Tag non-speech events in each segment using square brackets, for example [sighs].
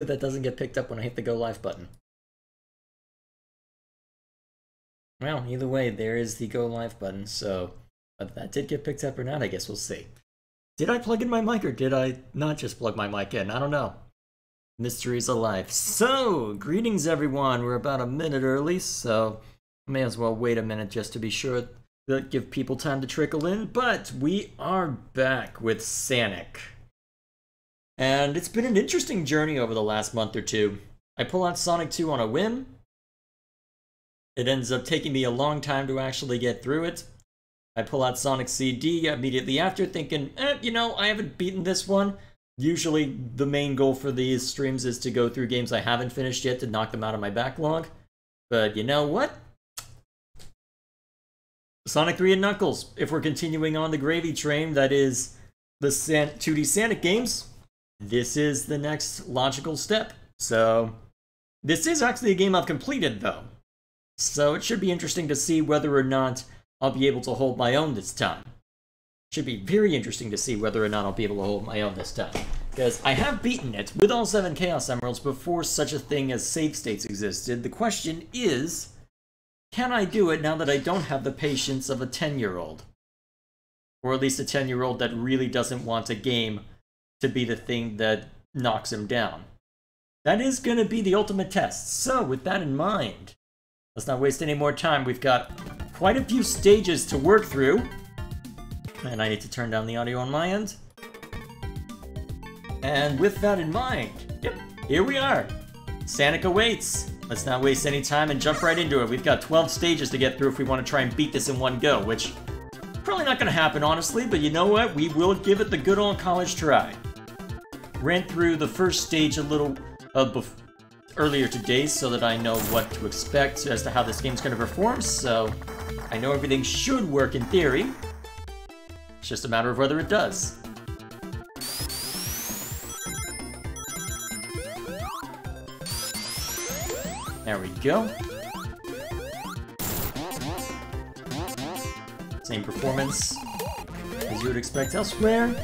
that doesn't get picked up when I hit the go live button. Well, either way, there is the go live button, so whether that did get picked up or not, I guess we'll see. Did I plug in my mic or did I not just plug my mic in? I don't know. Mysteries of life. So, greetings everyone. We're about a minute early, so may as well wait a minute just to be sure give people time to trickle in. But we are back with Sanic. And it's been an interesting journey over the last month or two. I pull out Sonic 2 on a whim. It ends up taking me a long time to actually get through it. I pull out Sonic CD immediately after, thinking, eh, you know, I haven't beaten this one. Usually, the main goal for these streams is to go through games I haven't finished yet to knock them out of my backlog. But you know what? Sonic 3 and Knuckles, if we're continuing on the gravy train, that is the 2D Sonic games, this is the next logical step. So, this is actually a game I've completed, though. So it should be interesting to see whether or not I'll be able to hold my own this time. Should be very interesting to see whether or not I'll be able to hold my own this time. Because I have beaten it with all seven Chaos Emeralds before such a thing as save states existed. The question is, can I do it now that I don't have the patience of a 10-year-old? Or at least a 10-year-old that really doesn't want a game to be the thing that knocks him down. That is going to be the ultimate test. So, with that in mind, let's not waste any more time. We've got quite a few stages to work through. And I need to turn down the audio on my end. And with that in mind, yep, here we are. Sanic awaits. Let's not waste any time and jump right into it. We've got 12 stages to get through if we want to try and beat this in one go, which probably not going to happen, honestly, but you know what? We will give it the good old college try. Ran through the first stage a little uh, earlier today so that I know what to expect as to how this game's going to perform, so I know everything should work in theory. It's just a matter of whether it does. There we go. Same performance as you would expect elsewhere.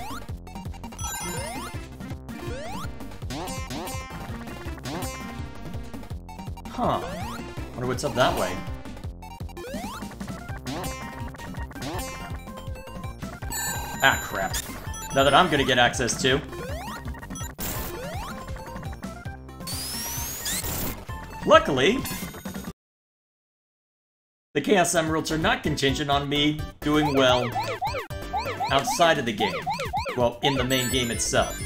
Huh. Wonder what's up that way. Ah, crap. Now that I'm gonna get access to. Luckily, the Chaos Emeralds are not contingent on me doing well outside of the game. Well, in the main game itself.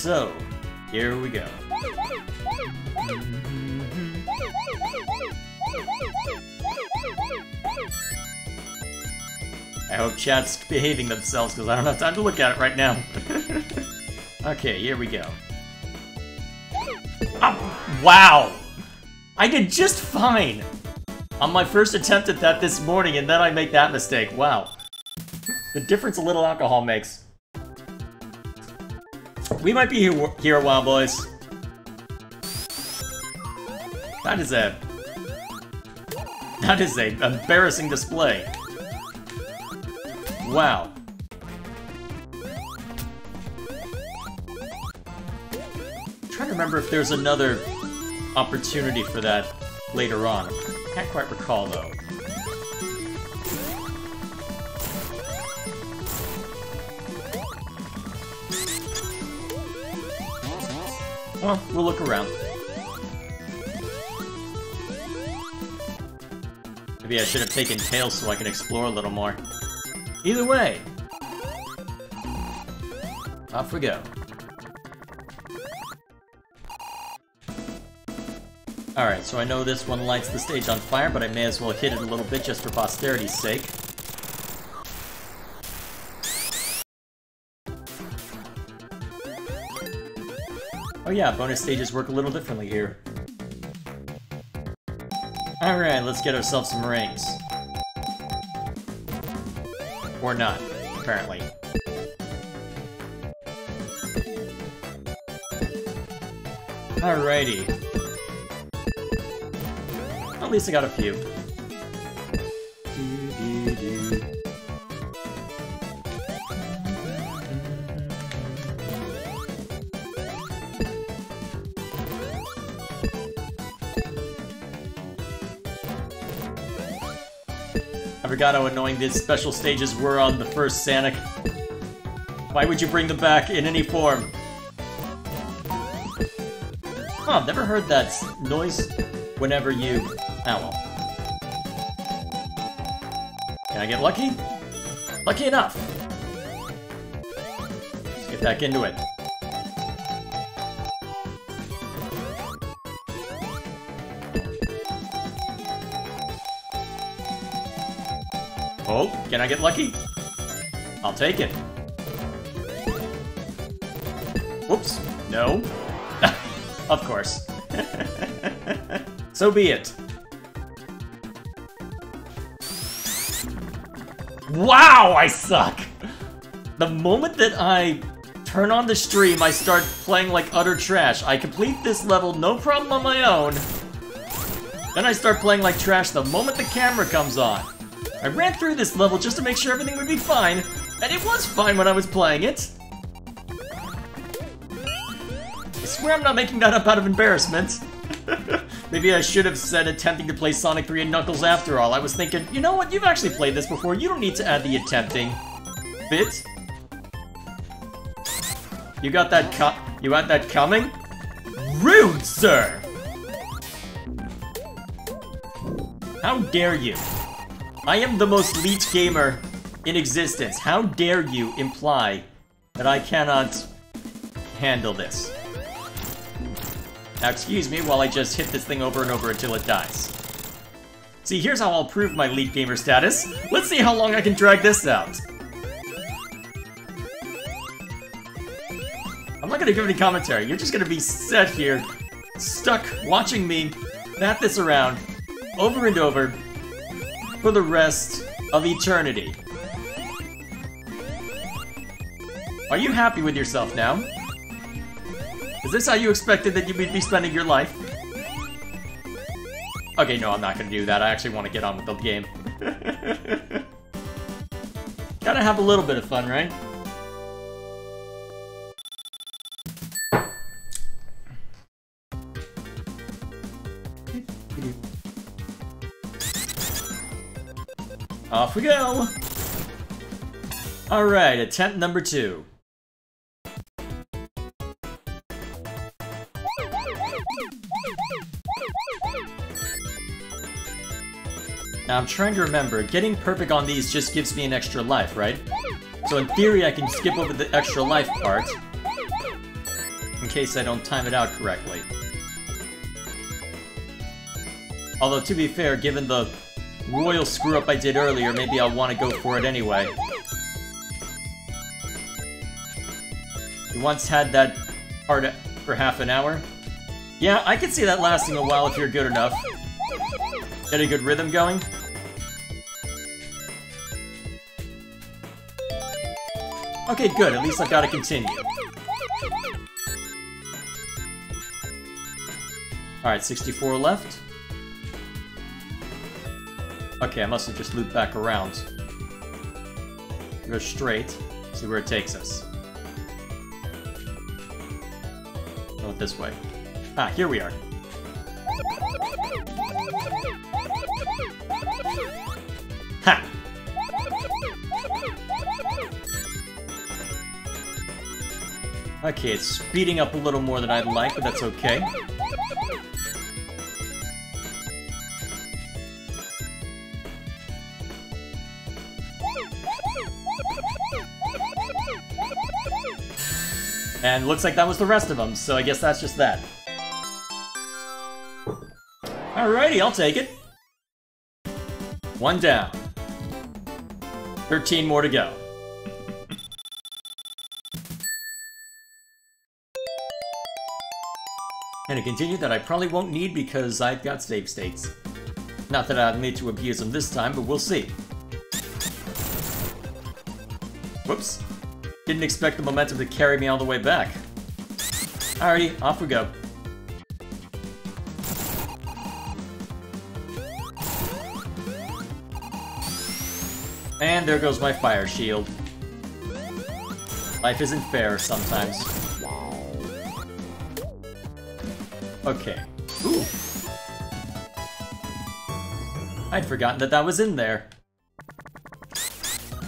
So, here we go. I hope chat's behaving themselves because I don't have time to look at it right now. [laughs] okay, here we go. Oh, wow! I did just fine! On my first attempt at that this morning, and then I make that mistake. Wow. The difference a little alcohol makes. We might be here, here a while, boys. That is a... That is a embarrassing display. Wow. I'm trying to remember if there's another opportunity for that later on. Can't quite recall, though. Well, we'll look around. Maybe I should have taken Tails so I can explore a little more. Either way, off we go. Alright, so I know this one lights the stage on fire, but I may as well hit it a little bit just for posterity's sake. Oh yeah, bonus stages work a little differently here. Alright, let's get ourselves some rings. Or not, apparently. Alrighty. At least I got a few. Forgot how annoying these special stages were on the first Sonic. Why would you bring them back in any form? Huh, I've never heard that noise whenever you... Oh well. Can I get lucky? Lucky enough! Let's get back into it. Can I get lucky? I'll take it. Whoops. No. [laughs] of course. [laughs] so be it. Wow, I suck! The moment that I turn on the stream, I start playing like utter trash. I complete this level no problem on my own. Then I start playing like trash the moment the camera comes on. I ran through this level just to make sure everything would be fine, and it was fine when I was playing it. I swear I'm not making that up out of embarrassment. [laughs] Maybe I should have said attempting to play Sonic 3 and Knuckles after all. I was thinking, you know what, you've actually played this before, you don't need to add the attempting bit. You got that co- you got that coming? Rude, sir! How dare you? I am the most leet gamer in existence. How dare you imply that I cannot handle this? Now excuse me while I just hit this thing over and over until it dies. See, here's how I'll prove my leet gamer status. Let's see how long I can drag this out. I'm not gonna give any commentary. You're just gonna be set here, stuck watching me bat this around over and over for the rest of eternity. Are you happy with yourself now? Is this how you expected that you would be spending your life? Okay, no, I'm not gonna do that. I actually want to get on with the game. [laughs] Gotta have a little bit of fun, right? Off we go! Alright, attempt number two. Now I'm trying to remember, getting perfect on these just gives me an extra life, right? So in theory I can skip over the extra life part, in case I don't time it out correctly. Although to be fair, given the royal screw-up I did earlier, maybe I'll want to go for it anyway. You once had that part for half an hour? Yeah, I can see that lasting a while if you're good enough. Get a good rhythm going? Okay, good. At least I've got to continue. Alright, 64 left. Okay, I must have just looped back around. Go straight, see where it takes us. Go this way. Ah, here we are. Ha! Okay, it's speeding up a little more than I'd like, but that's okay. And looks like that was the rest of them, so I guess that's just that. Alrighty, I'll take it. One down. 13 more to go. and a continue that I probably won't need because I've got save states. Not that I've made to abuse them this time, but we'll see. Whoops. Didn't expect the momentum to carry me all the way back. Alrighty, off we go. And there goes my fire shield. Life isn't fair sometimes. Okay. Ooh. I'd forgotten that that was in there.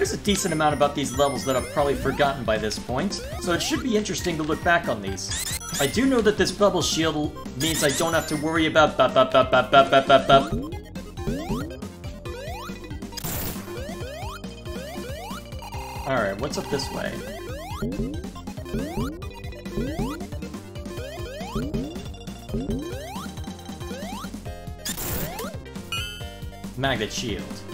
There's a decent amount about these levels that I've probably forgotten by this point, so it should be interesting to look back on these. I do know that this bubble shield means I don't have to worry about bop. Alright, what's up this way? Magnet shield.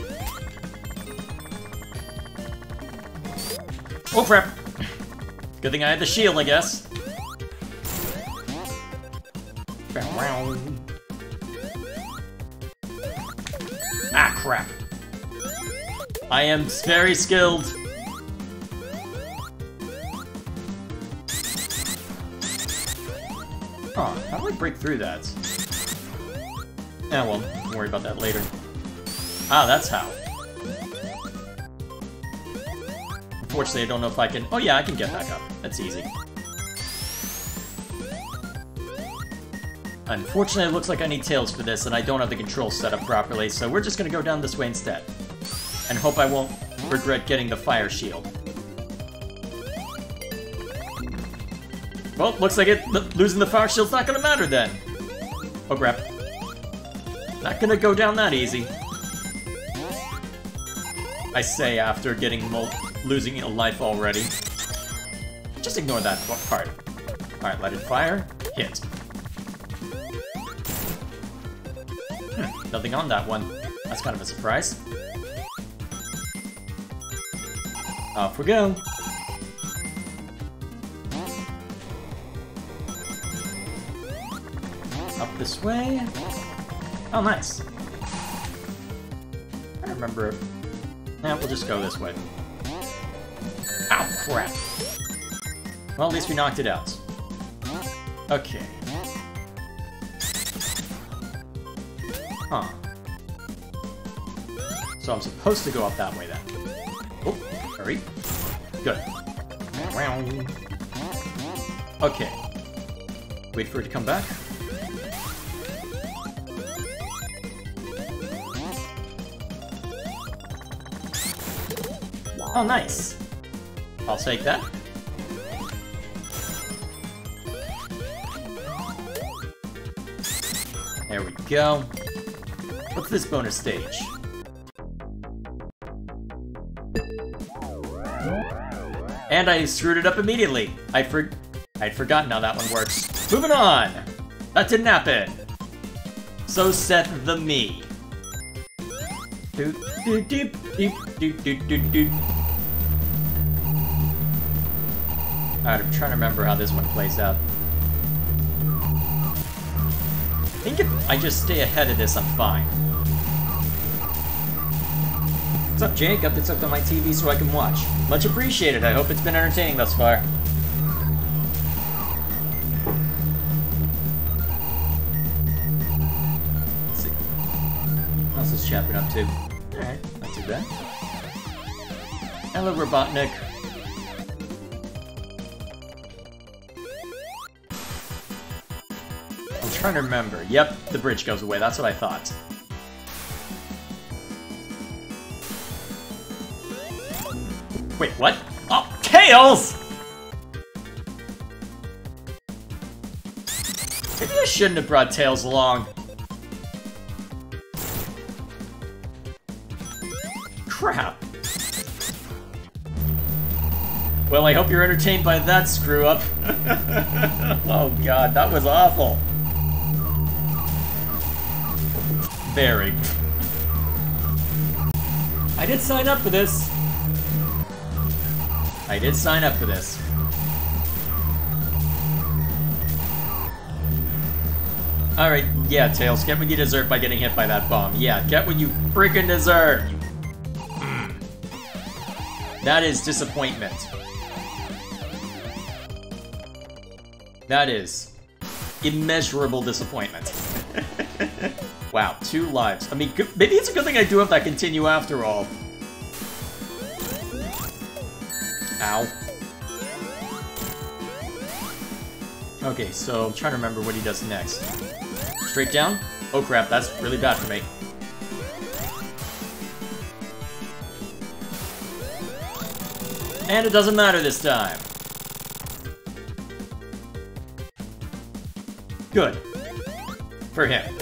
Oh crap! Good thing I had the shield, I guess. Ah, crap. I am very skilled. Oh, how do I break through that? Yeah, well, worry about that later. Ah, that's how. Unfortunately, I don't know if I can... Oh yeah, I can get back up. That's easy. Unfortunately, it looks like I need Tails for this, and I don't have the controls set up properly, so we're just gonna go down this way instead. And hope I won't regret getting the fire shield. Well, looks like it losing the fire shield's not gonna matter then. Oh crap. Not gonna go down that easy. I say after getting losing a life already. Just ignore that part. Alright, it fire. Hit. Hmm, nothing on that one. That's kind of a surprise. Off we go. Up this way. Oh, nice. I remember. Yeah, we'll just go this way. Crap. Well, at least we knocked it out. Okay. Huh. So I'm supposed to go up that way then. Oh, hurry. Good. Okay. Wait for it to come back. Oh, nice. I'll take that. There we go. What's this bonus stage? And I screwed it up immediately. I for I'd forgotten how that one works. Moving on! That didn't happen. So saith the me. Alright, I'm trying to remember how this one plays out. I think if I just stay ahead of this, I'm fine. What's up, Jake? Got this up on my TV so I can watch. Much appreciated. I hope it's been entertaining thus far. Let's see. How's this chat been up to? Alright, not too bad. Hello, Robotnik. Trying to remember. Yep, the bridge goes away. That's what I thought. Wait, what? Oh, Tails! Maybe I shouldn't have brought Tails along. Crap. Well, I hope you're entertained by that screw-up. [laughs] oh god, that was awful. Very. I did sign up for this. I did sign up for this. Alright, yeah, Tails, get what you deserve by getting hit by that bomb. Yeah, get what you freaking deserve! That is disappointment. That is immeasurable disappointment. Wow, two lives. I mean, maybe it's a good thing I do have that continue after all. Ow. Okay, so I'm trying to remember what he does next. Straight down? Oh crap, that's really bad for me. And it doesn't matter this time. Good. For him.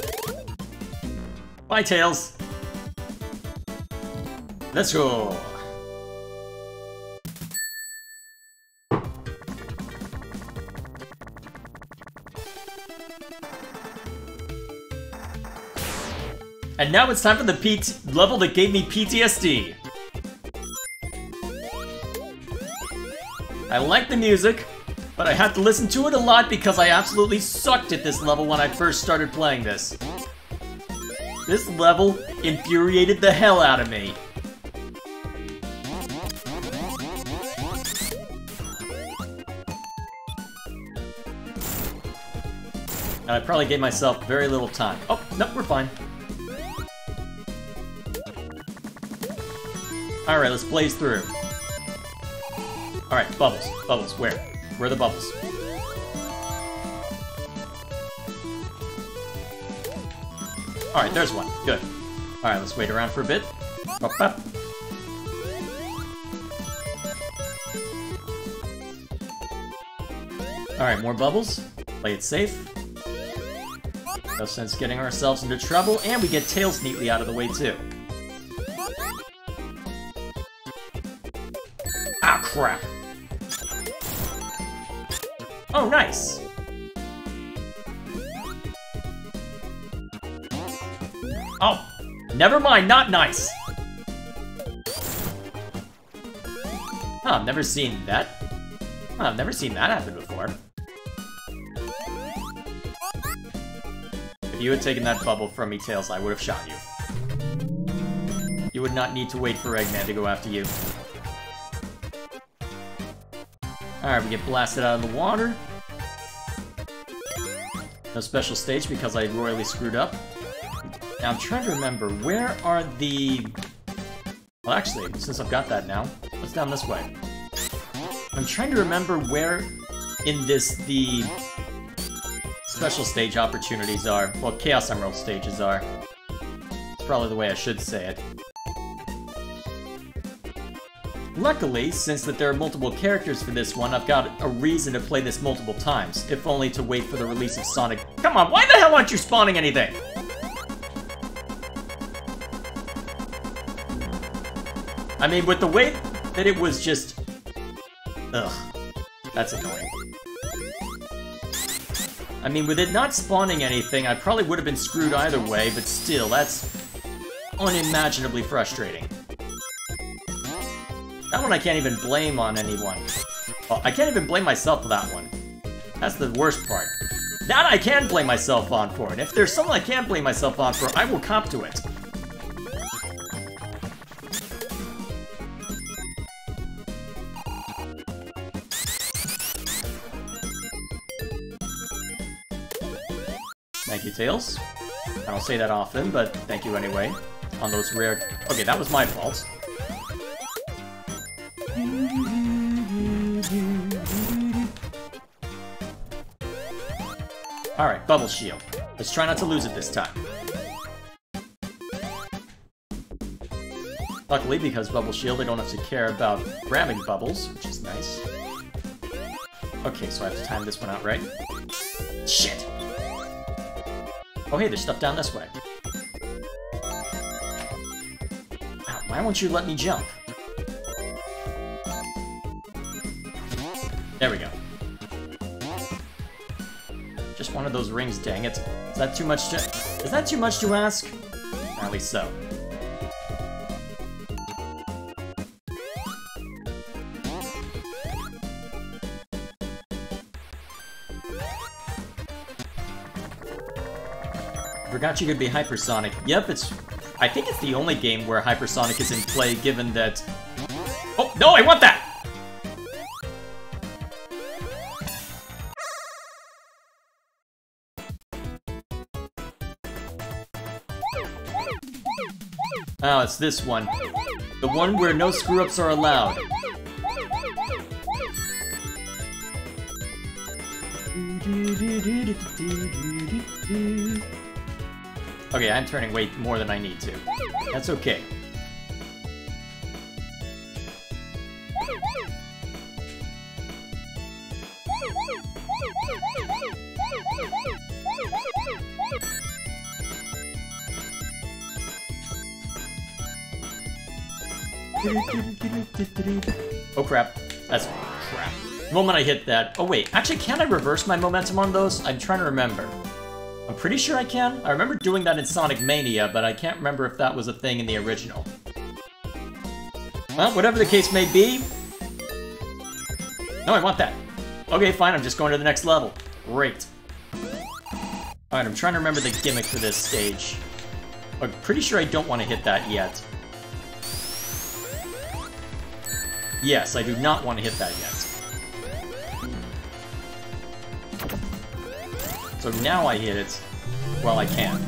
Bye, Tails. Let's go. And now it's time for the PT level that gave me PTSD. I like the music, but I had to listen to it a lot because I absolutely sucked at this level when I first started playing this. This level infuriated the hell out of me. And I probably gave myself very little time. Oh, nope, we're fine. Alright, let's blaze through. Alright, bubbles. Bubbles, where? Where are the bubbles? Alright, there's one. Good. Alright, let's wait around for a bit. Alright, more bubbles. Play it safe. No sense getting ourselves into trouble, and we get Tails neatly out of the way, too. Ah, crap. Oh, nice! Never mind, not nice! Huh, I've never seen that. Huh, I've never seen that happen before. If you had taken that bubble from me, Tails, I would have shot you. You would not need to wait for Eggman to go after you. Alright, we get blasted out of the water. No special stage because I royally screwed up. Now I'm trying to remember, where are the... Well, actually, since I've got that now, what's down this way? I'm trying to remember where in this the special stage opportunities are. Well, Chaos Emerald stages are. It's probably the way I should say it. Luckily, since that there are multiple characters for this one, I've got a reason to play this multiple times, if only to wait for the release of Sonic. Come on, why the hell aren't you spawning anything? I mean, with the way that it was just... Ugh. That's annoying. I mean, with it not spawning anything, I probably would have been screwed either way, but still, that's unimaginably frustrating. That one I can't even blame on anyone. Well, I can't even blame myself for that one. That's the worst part. That I can blame myself on for, and if there's something I can't blame myself on for, I will cop to it. Thank you, Tails. I don't say that often, but thank you anyway. On those rare... Okay, that was my fault. Alright, Bubble Shield. Let's try not to lose it this time. Luckily, because Bubble Shield, I don't have to care about grabbing bubbles, which is nice. Okay, so I have to time this one out right. Shit! Oh hey, there's stuff down this way. Ow, why won't you let me jump? There we go. Just one of those rings, dang it. Is that too much to... Is that too much to ask? Apparently so. forgot you could be hypersonic. Yep, it's... I think it's the only game where hypersonic is in play, given that... Oh, no, I want that! Oh, it's this one. The one where no screw-ups are allowed. [laughs] Okay, I'm turning way more than I need to. That's okay. Oh crap. That's crap. The moment I hit that... Oh wait, actually can I reverse my momentum on those? I'm trying to remember. I'm pretty sure I can. I remember doing that in Sonic Mania, but I can't remember if that was a thing in the original. Well, whatever the case may be... No, I want that. Okay, fine, I'm just going to the next level. Great. Alright, I'm trying to remember the gimmick for this stage. I'm pretty sure I don't want to hit that yet. Yes, I do not want to hit that yet. So now I hit it while I can.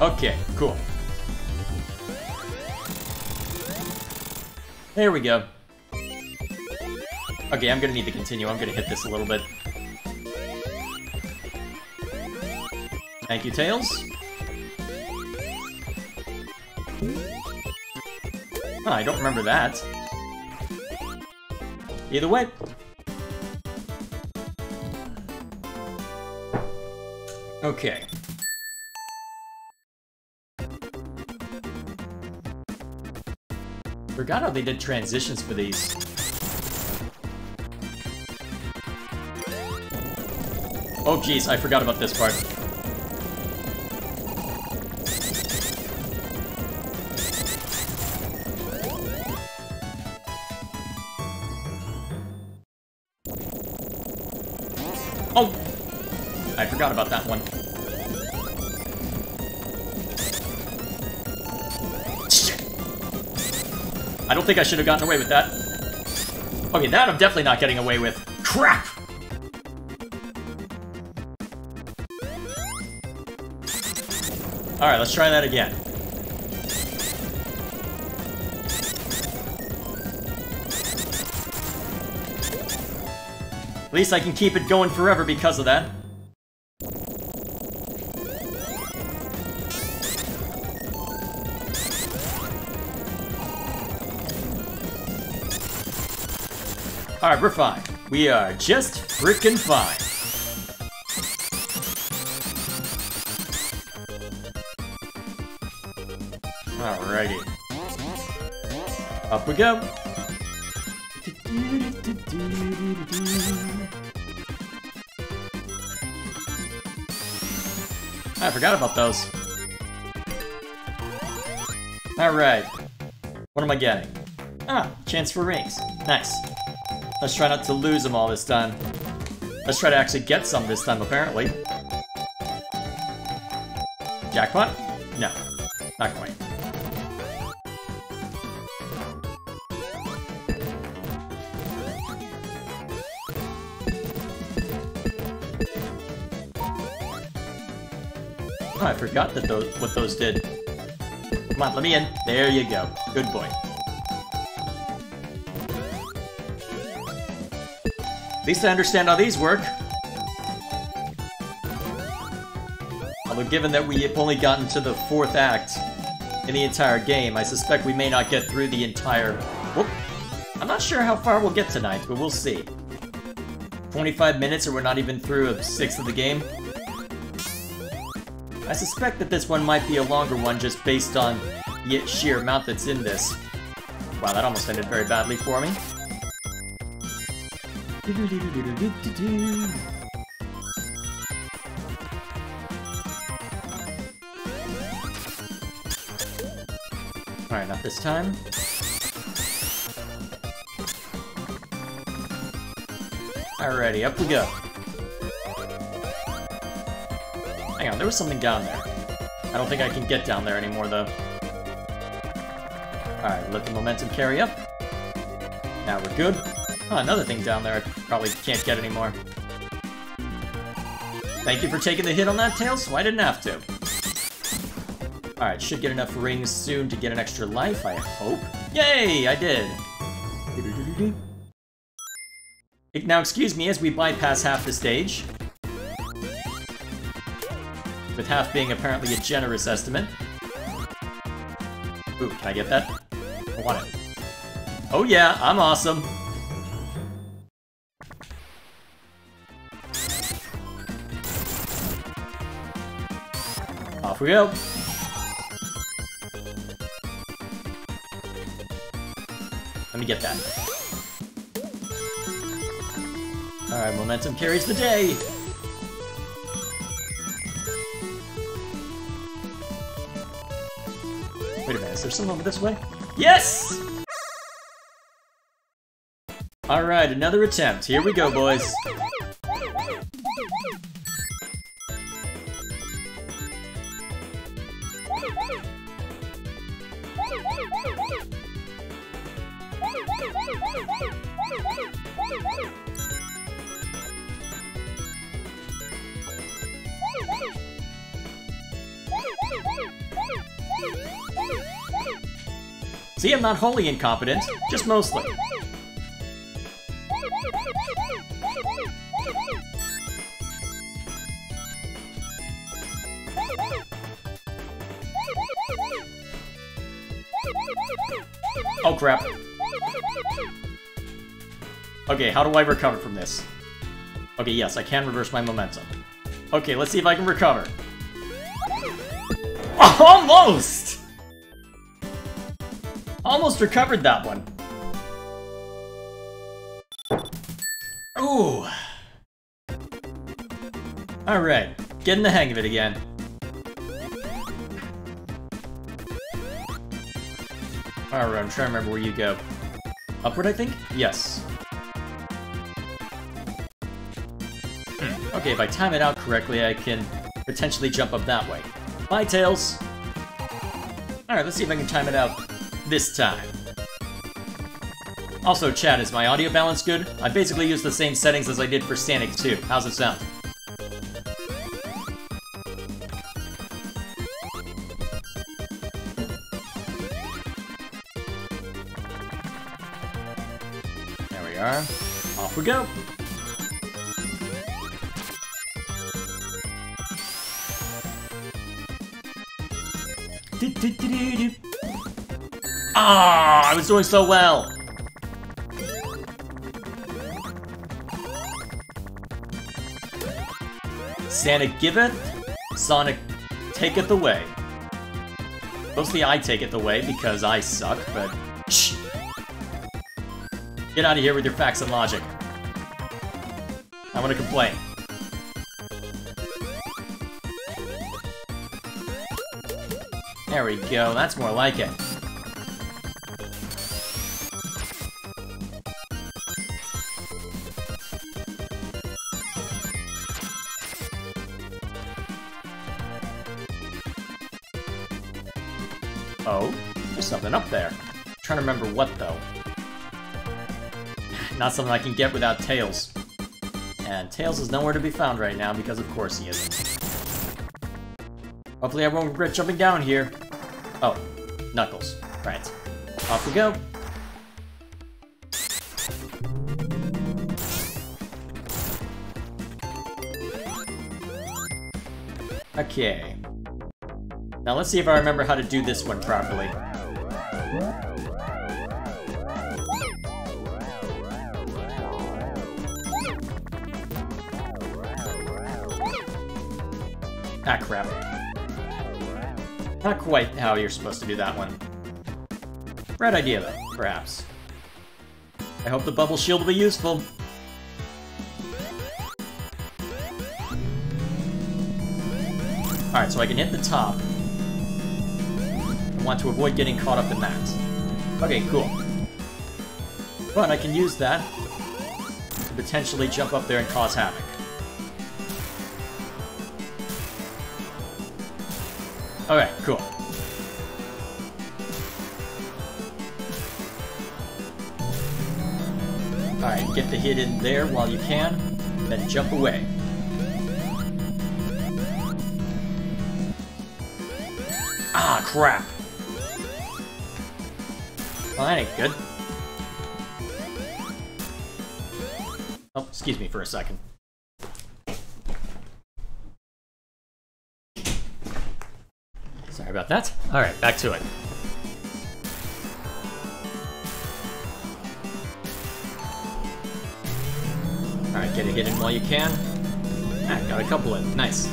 Okay, cool. There we go. Okay, I'm gonna need to continue. I'm gonna hit this a little bit. Thank you, Tails. Oh, I don't remember that. Either way, Okay. Forgot how they did transitions for these. Oh geez, I forgot about this part. Think I should have gotten away with that. Okay, that I'm definitely not getting away with. Crap! Alright, let's try that again. At least I can keep it going forever because of that. We're fine. We are just freaking fine. Alrighty. Up we go. I forgot about those. Alright. What am I getting? Ah, chance for rings. Nice. Let's try not to lose them all this time. Let's try to actually get some this time, apparently. Jackpot? No, not quite. Oh, I forgot that those what those did. Come on, let me in. There you go. Good boy. At least I understand how these work. Although given that we've only gotten to the fourth act in the entire game, I suspect we may not get through the entire... Whoop. I'm not sure how far we'll get tonight, but we'll see. 25 minutes or we're not even through a sixth of the game? I suspect that this one might be a longer one just based on the sheer amount that's in this. Wow, that almost ended very badly for me. Alright, not this time. Alrighty, up we go. Hang on, there was something down there. I don't think I can get down there anymore, though. Alright, let the momentum carry up. Now we're good. Oh, another thing down there I probably can't get anymore. Thank you for taking the hit on that, Tails, so I didn't have to. Alright, should get enough rings soon to get an extra life, I hope. Yay, I did! Now, excuse me as we bypass half the stage. With half being apparently a generous estimate. Ooh, can I get that? I want it. Oh yeah, I'm awesome. We go. Let me get that. Alright, momentum carries the day! Wait a minute, is there someone over this way? Yes! Alright, another attempt. Here we go, boys. Not wholly incompetent, just mostly. Oh crap. Okay, how do I recover from this? Okay, yes, I can reverse my momentum. Okay, let's see if I can recover. [laughs] Almost! Almost recovered that one. Ooh. Alright, getting the hang of it again. Alright, I'm trying to remember where you go. Upward, I think? Yes. Hmm. Okay, if I time it out correctly, I can potentially jump up that way. Bye, Tails! Alright, let's see if I can time it out this time. Also, chat, is my audio balance good? I basically used the same settings as I did for Sonic 2. How's it sound? There we are. Off we go! Ah, I was doing so well. Santa giveth, Sonic taketh away. Mostly I take it away because I suck, but shh. Get out of here with your facts and logic. I want to complain. There we go, that's more like it. What, though. Not something I can get without Tails. And Tails is nowhere to be found right now, because of course he isn't. Hopefully I won't regret jumping down here. Oh, Knuckles. Right. Off we go. Okay. Now let's see if I remember how to do this one properly. Quite how you're supposed to do that one. Bright idea, though, perhaps. I hope the bubble shield will be useful. Alright, so I can hit the top. I want to avoid getting caught up in that. Okay, cool. But I can use that to potentially jump up there and cause havoc. Get the hit in there while you can, then jump away. Ah, crap. Well, that ain't good. Oh, excuse me for a second. Sorry about that. Alright, back to it. It, get in while you can. Ah, got a couple in. Nice.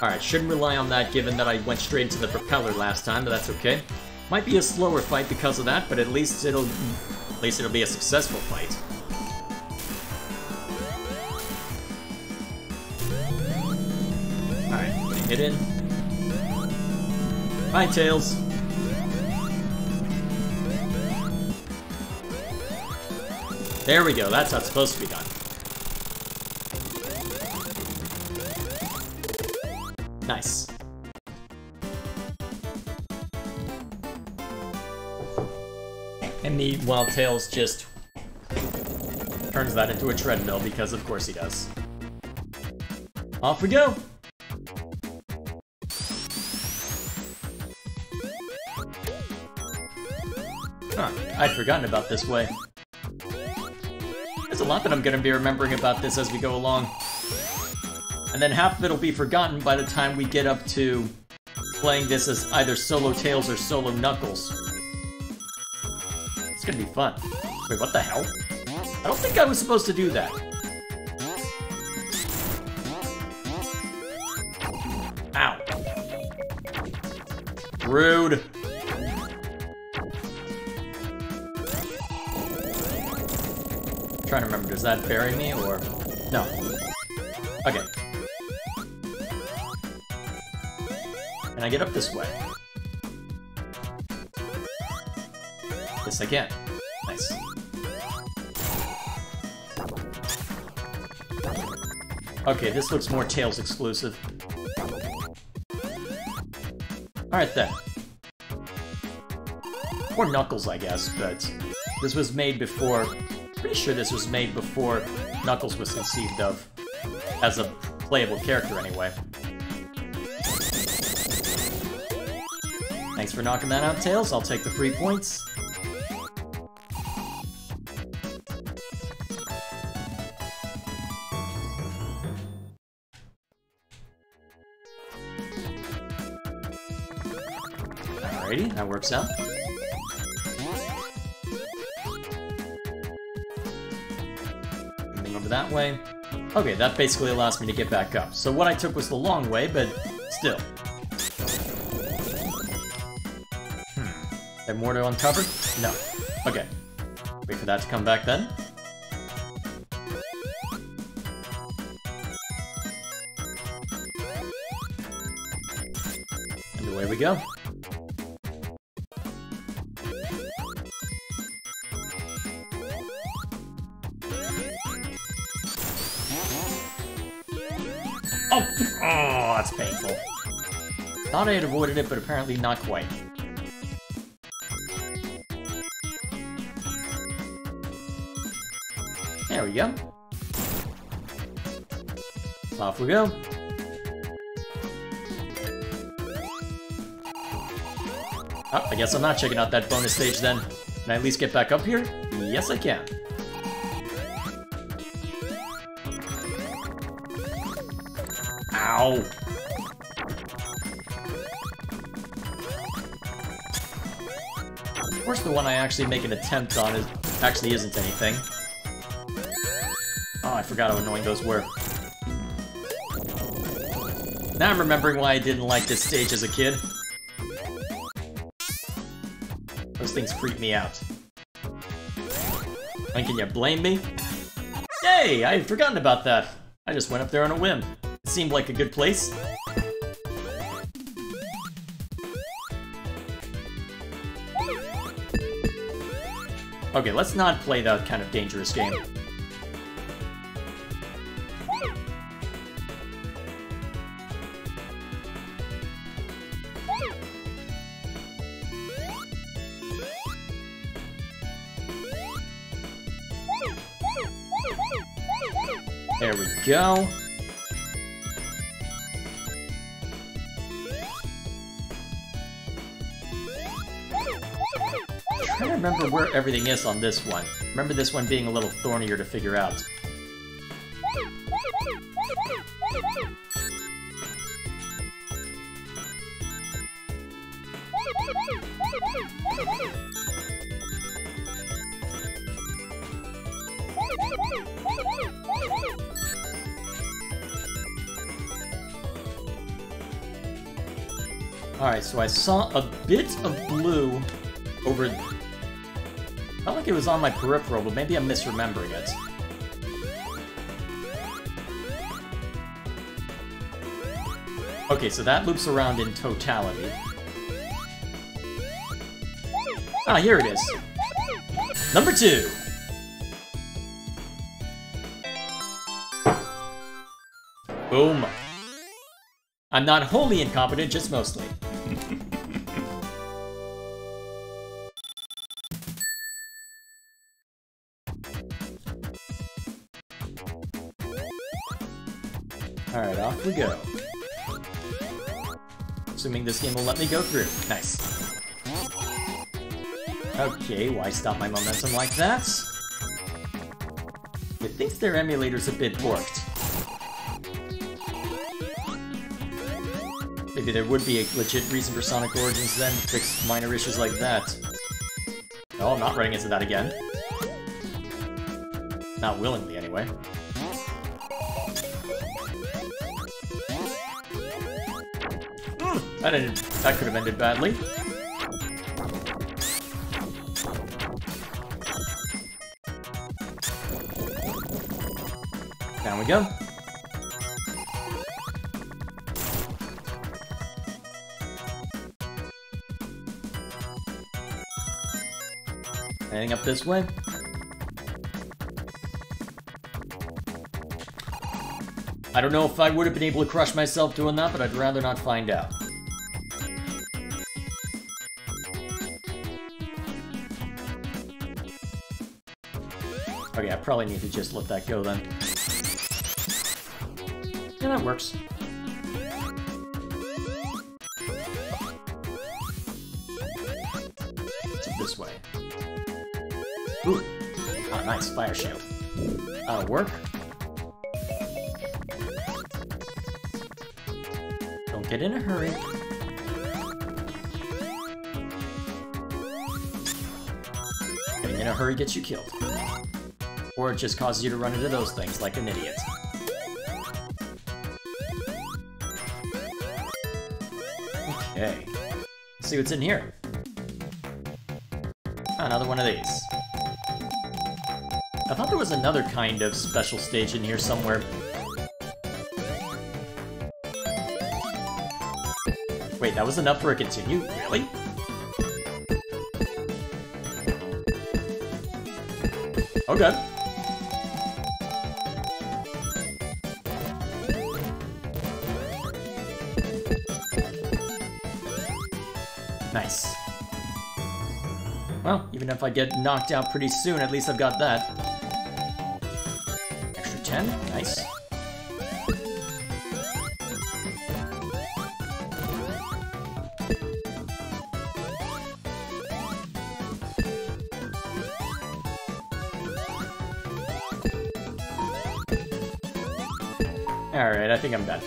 Alright, shouldn't rely on that given that I went straight into the propeller last time, but that's okay. Might be a slower fight because of that, but at least it'll at least it'll be a successful fight. Alright, hit in. Bye, Tails. There we go, that's how it's supposed to be done. Nice. And meanwhile, Tails just turns that into a treadmill because of course he does. Off we go! Huh, I'd forgotten about this way. Lot that I'm gonna be remembering about this as we go along. And then half of it'll be forgotten by the time we get up to playing this as either solo Tails or solo Knuckles. It's gonna be fun. Wait, what the hell? I don't think I was supposed to do that. Ow. Rude. Trying to remember, does that bury me or... No. Okay. And I get up this way. This again. Nice. Okay, this looks more Tails exclusive. Alright then. Or Knuckles, I guess, but this was made before Pretty sure this was made before Knuckles was conceived of. As a playable character, anyway. Thanks for knocking that out, Tails. I'll take the three points. Alrighty, that works out. Way. Okay, that basically allows me to get back up. So what I took was the long way, but still. Hmm. There more to uncover? No. Okay. Wait for that to come back then. And away we go. Thought I had avoided it, but apparently not quite. There we go. Off we go. Oh, I guess I'm not checking out that bonus stage then. Can I at least get back up here? Yes, I can. Ow! Actually make an attempt on it actually isn't anything. Oh, I forgot how annoying those were. Now I'm remembering why I didn't like this stage as a kid. Those things freak me out. And can you blame me? Yay! I had forgotten about that. I just went up there on a whim. It seemed like a good place. Okay, let's not play that kind of dangerous game. There we go. Remember where everything is on this one. Remember this one being a little thornier to figure out. Alright, so I saw a bit of blue over... I felt like it was on my peripheral, but maybe I'm misremembering it. Okay, so that loops around in totality. Ah, here it is. Number two. Boom. I'm not wholly incompetent, just mostly. We go. Assuming this game will let me go through. Nice. Okay, why stop my momentum like that? It thinks their emulator's a bit borked. Maybe there would be a legit reason for Sonic Origins then to fix minor issues like that. Oh, I'm not running into that again. Not willingly, anyway. That ended, that could have ended badly. Down we go. Heading up this way. I don't know if I would have been able to crush myself doing that, but I'd rather not find out. Probably need to just let that go then. Yeah, that works. This way. Ooh. Nice, fire shield. That'll work. Don't get in a hurry. Getting in a hurry gets you killed. Or it just causes you to run into those things like an idiot. Okay. Let's see what's in here. Ah, another one of these. I thought there was another kind of special stage in here somewhere. Wait, that was enough for a continue? Really? Oh, okay. Even if I get knocked out pretty soon, at least I've got that. Extra 10, nice. Alright, I think I'm done.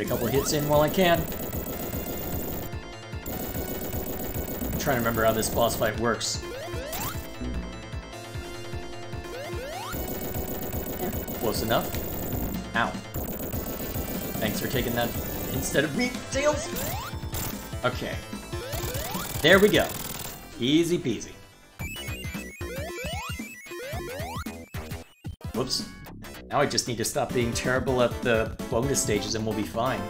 Hits in while I can. I'm trying to remember how this boss fight works. Close enough. Ow. Thanks for taking that instead of me, Tails! Okay. There we go. Easy peasy. Now I just need to stop being terrible at the bonus stages and we'll be fine.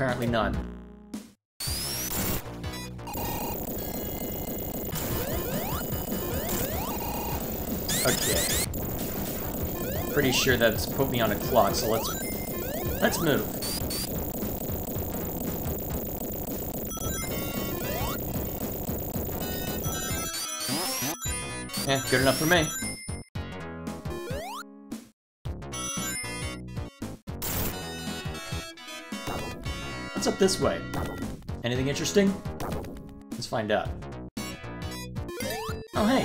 Apparently not. Okay. Pretty sure that's put me on a clock, so let's... Let's move. Eh, good enough for me. This way? Anything interesting? Let's find out. Oh, hey.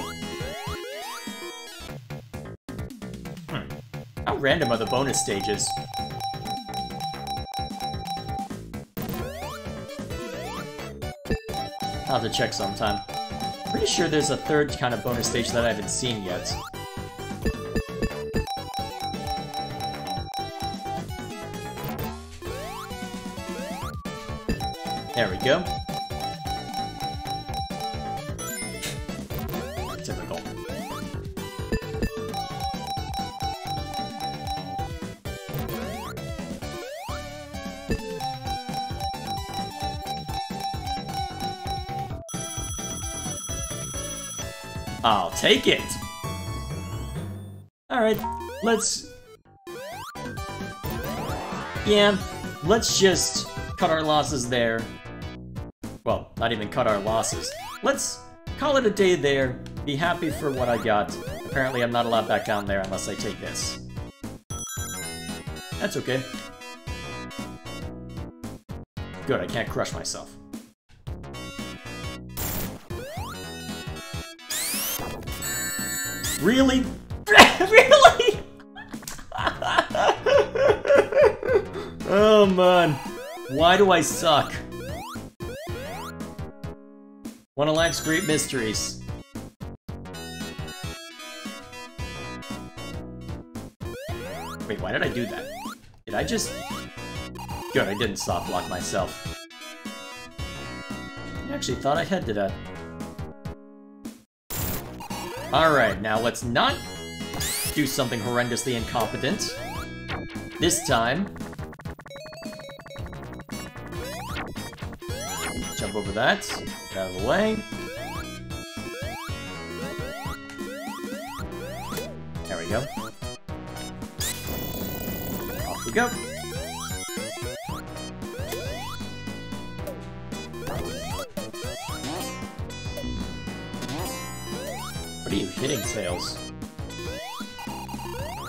Hmm. How random are the bonus stages? I'll have to check sometime. Pretty sure there's a third kind of bonus stage that I haven't seen yet. There we go. Typical. I'll take it! Alright, let's... Yeah, let's just cut our losses there. Not even cut our losses. Let's call it a day there, be happy for what I got. Apparently I'm not allowed back down there unless I take this. That's okay. Good, I can't crush myself. Really? [laughs] really? [laughs] oh man. Why do I suck? One of life's great mysteries. Wait, why did I do that? Did I just... Good, I didn't soft lock myself. I actually thought I had to that. Alright, now let's not do something horrendously incompetent. This time... Jump over that, out of the way. There we go. Off we go. What are you hitting, Tails?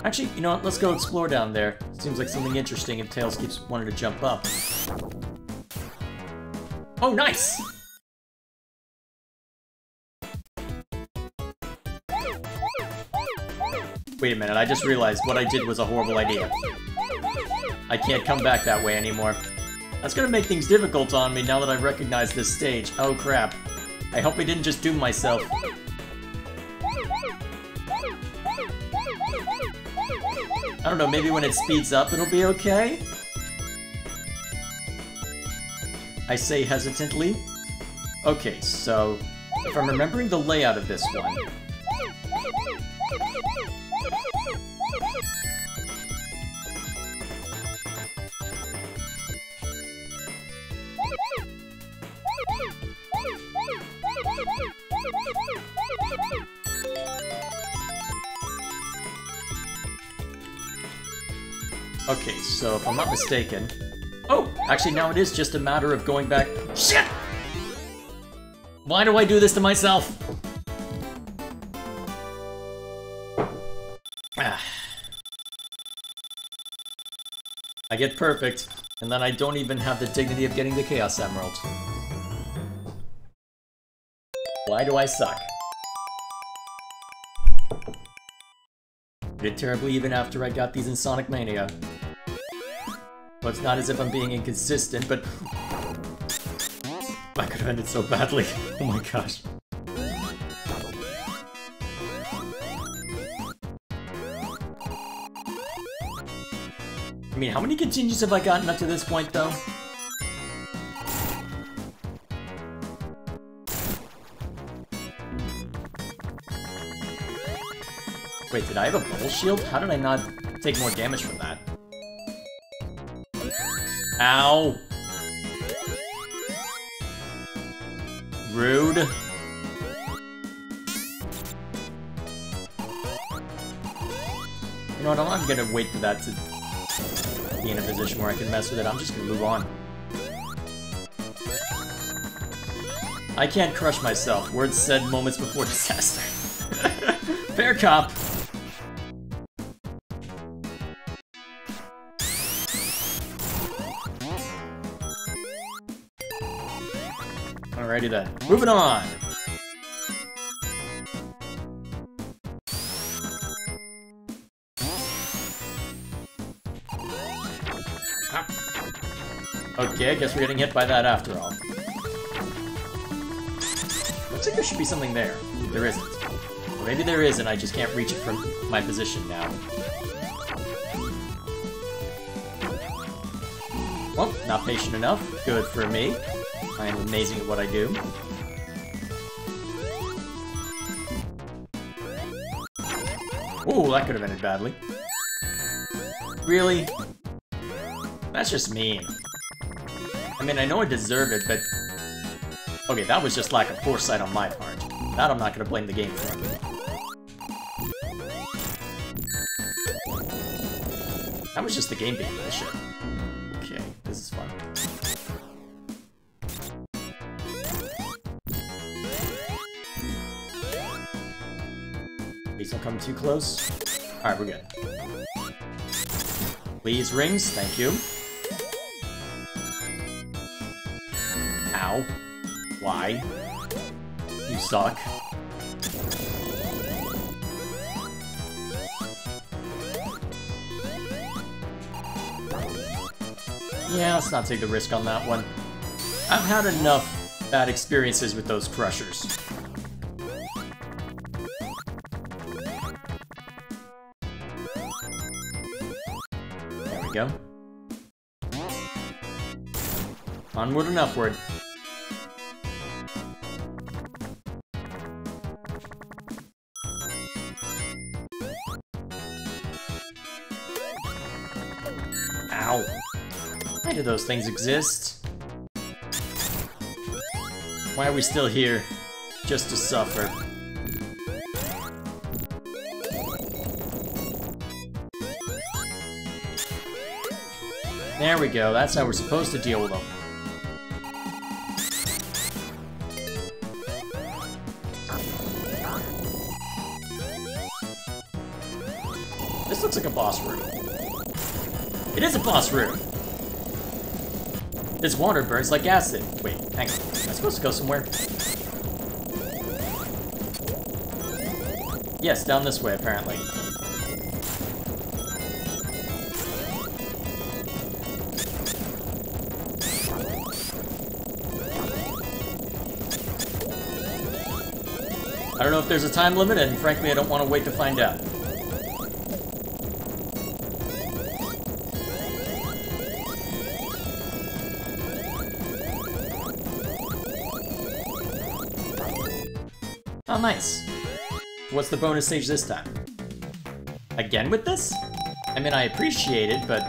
Actually, you know what? Let's go explore down there. Seems like something interesting if Tails keeps wanting to jump up. Oh, nice! Wait a minute, I just realized what I did was a horrible idea. I can't come back that way anymore. That's gonna make things difficult on me now that I recognize this stage. Oh crap. I hope I didn't just doom myself. I don't know, maybe when it speeds up it'll be okay? I say hesitantly. Okay, so if I'm remembering the layout of this one... mistaken... Oh! Actually, now it is just a matter of going back... Shit! Why do I do this to myself? Ah. I get perfect, and then I don't even have the dignity of getting the Chaos Emerald. Why do I suck? Did terribly even after I got these in Sonic Mania. Well, it's not as if I'm being inconsistent, but... I could have ended so badly. [laughs] Oh my gosh. I mean, how many continues have I gotten up to this point, though? Wait, did I have a bubble shield? How did I not take more damage from that. Ow! Rude. You know what, I'm not gonna wait for that to be in a position where I can mess with it. I'm just gonna move on. I can't crush myself. Words said moments before disaster. [laughs] Fair cop. Alrighty then. Moving on. Okay, I guess we're getting hit by that after all. Looks like there should be something there. There isn't. Or maybe there is and I just can't reach it from my position now. Well, not patient enough. Good for me. I am amazing at what I do. Ooh, that could have ended badly. Really? That's just mean. I mean, I know I deserve it, but... Okay, that was just lack of foresight on my part. That I'm not gonna blame the game for. That was just the game being bullshit. Too close. Alright, we're good. Please, rings, thank you. Ow. Why? You suck. Yeah, let's not take the risk on that one. I've had enough bad experiences with those crushers. Onward and upward. Ow. Why do those things exist? Why are we still here? Just to suffer. There we go, that's how we're supposed to deal with them. Room! This water burns like acid. Wait, hang on. Am I supposed to go somewhere? Yes, down this way, apparently. I don't know if there's a time limit, and frankly, I don't want to wait to find out. Oh, nice. What's the bonus stage this time? Again with this? I mean, I appreciate it, but...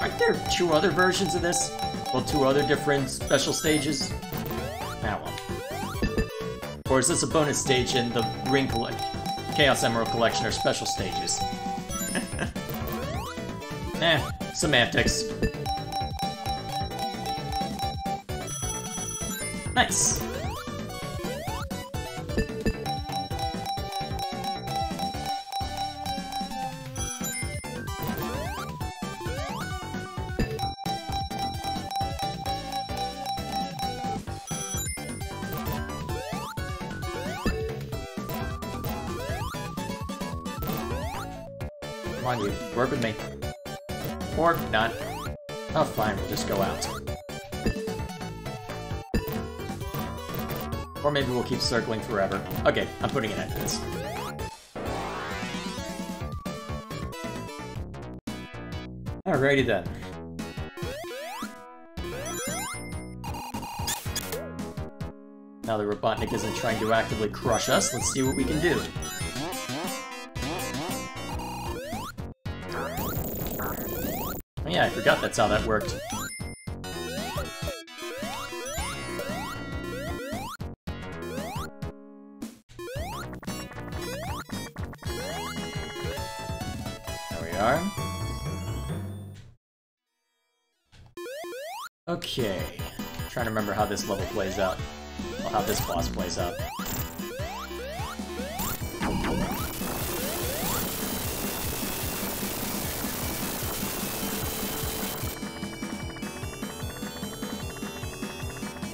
Aren't there two other versions of this? Well, two other different special stages? Ah, well. Or is this a bonus stage in the Ring Collect Chaos Emerald Collection or special stages? [laughs] eh, semantics. Nice. Circling forever. Okay, I'm putting an end to this. Alrighty then. Now that Robotnik isn't trying to actively crush us, let's see what we can do. Oh yeah, I forgot that's how that worked. This level plays out. Well, how this boss plays out.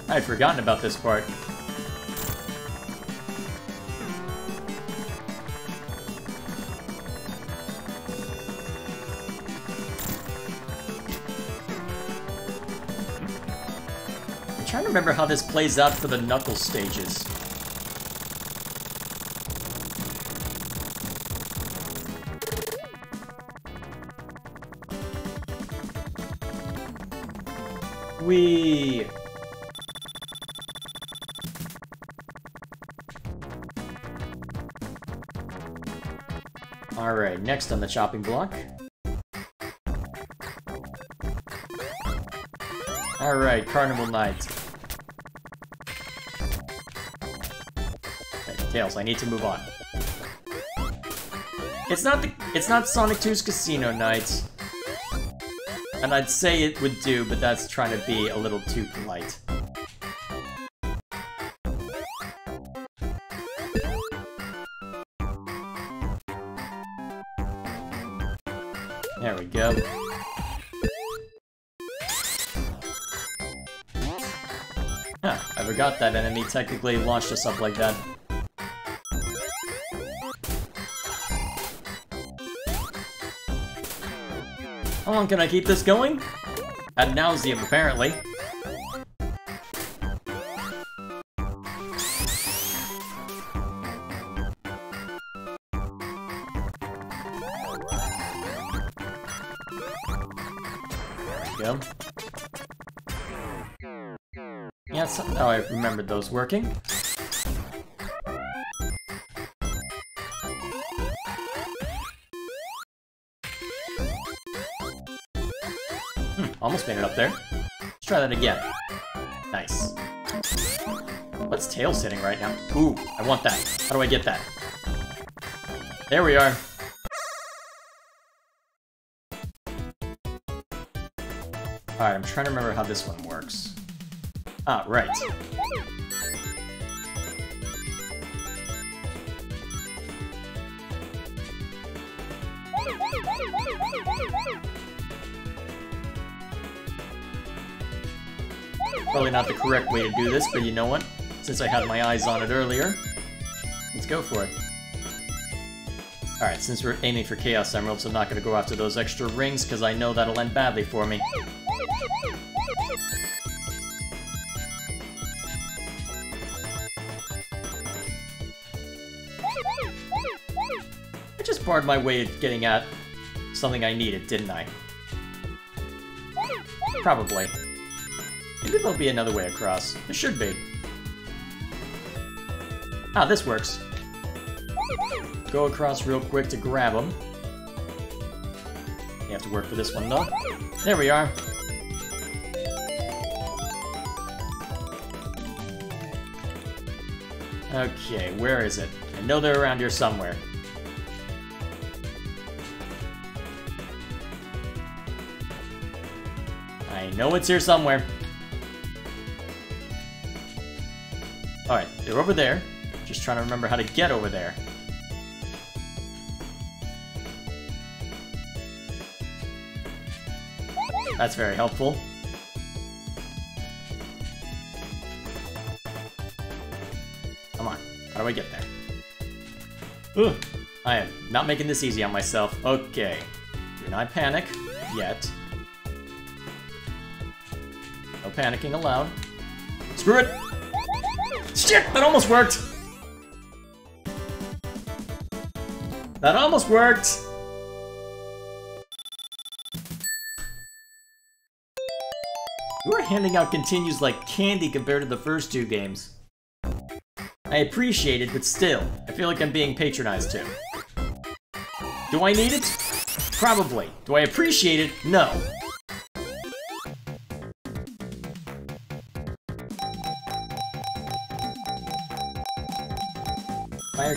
I had forgotten about this part. Remember how this plays out for the Knuckles stages. We Alright, next on the chopping block. Alright, Carnival Night. Tails, I need to move on. It's not the it's not Sonic 2's Casino Night. And I'd say it would do, but that's trying to be a little too polite. There we go. Huh, I forgot that enemy technically launched us up like that. Long can I keep this going? Ad nauseum, apparently. go. Yeah, so oh, I remembered those working. Made it up there. Let's try that again. Nice. What's Tails hitting right now? Ooh, I want that. How do I get that? There we are. Alright, I'm trying to remember how this one works. Ah, right. Probably not the correct way to do this, but you know what? Since I had my eyes on it earlier, let's go for it. Alright, since we're aiming for Chaos Emeralds, I'm not going to go after those extra rings, because I know that'll end badly for me. I just barred my way of getting at something I needed, didn't I? Probably. Maybe there'll be another way across. There should be. Ah, this works. Go across real quick to grab them. You have to work for this one, though. There we are. Okay, where is it? I know they're around here somewhere. I know it's here somewhere. They're over there. Just trying to remember how to get over there. That's very helpful. Come on, how do I get there? Ugh, I am not making this easy on myself. Okay, do not panic yet. No panicking allowed. Screw it! Shit, that almost worked! That almost worked! You are handing out continues like candy compared to the first two games. I appreciate it, but still, I feel like I'm being patronized too. Do I need it? Probably. Do I appreciate it? No.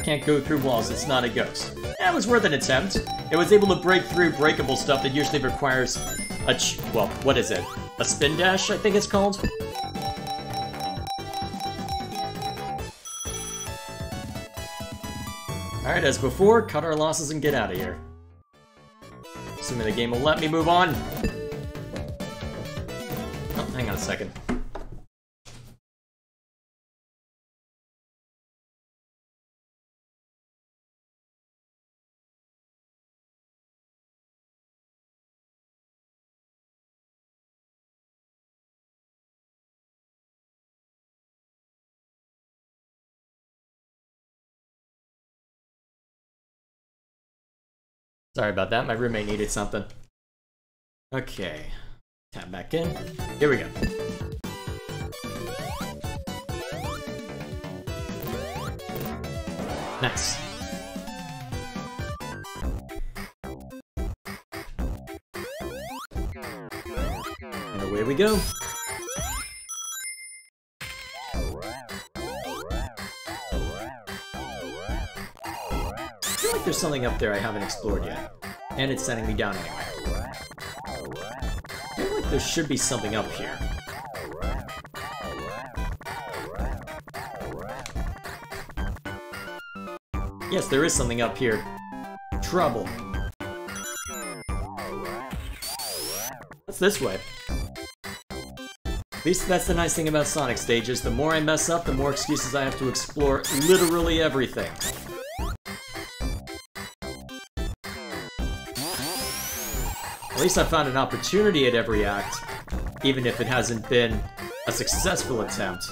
Can't go through walls, it's not a ghost. Eh, that was worth an attempt. It was able to break through breakable stuff that usually requires a well, what is it? A spin dash, I think it's called? Alright, as before, cut our losses and get out of here. Assuming the game will let me move on. Oh, hang on a second. Sorry about that, my roommate needed something. Okay. Tap back in. Here we go. Nice. And away we go. There's something up there I haven't explored yet. And it's sending me down anyway. I feel like there should be something up here. Yes, there is something up here. Trouble. What's this way? At least that's the nice thing about Sonic stages. The more I mess up, the more excuses I have to explore literally everything. Least I found an opportunity at every act, even if it hasn't been a successful attempt.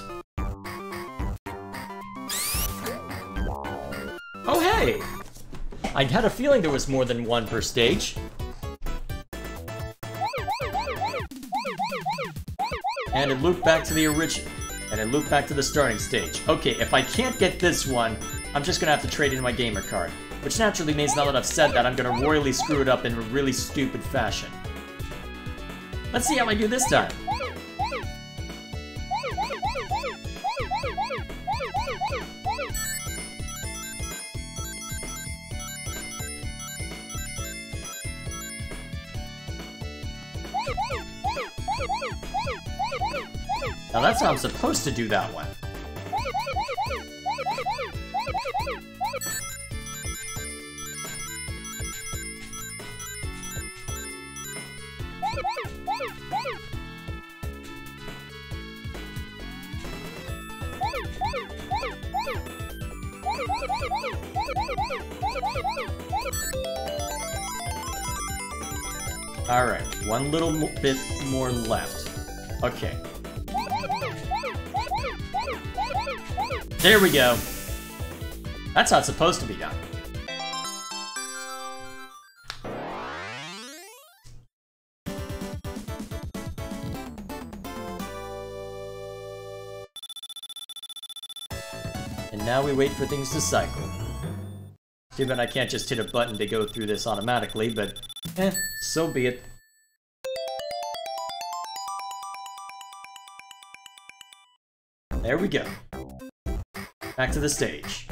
Oh hey! I had a feeling there was more than one per stage. And it looped back to the original. And it looped back to the starting stage. Okay, if I can't get this one, I'm just gonna have to trade in my gamer card. Which naturally means now that I've said that, I'm gonna royally screw it up in a really stupid fashion. Let's see how I do this time. Now that's how I'm supposed to do that one. Bit more left. Okay. There we go. That's how it's supposed to be done. And now we wait for things to cycle. Bad I can't just hit a button to go through this automatically, but eh, so be it. There we go. Back to the stage.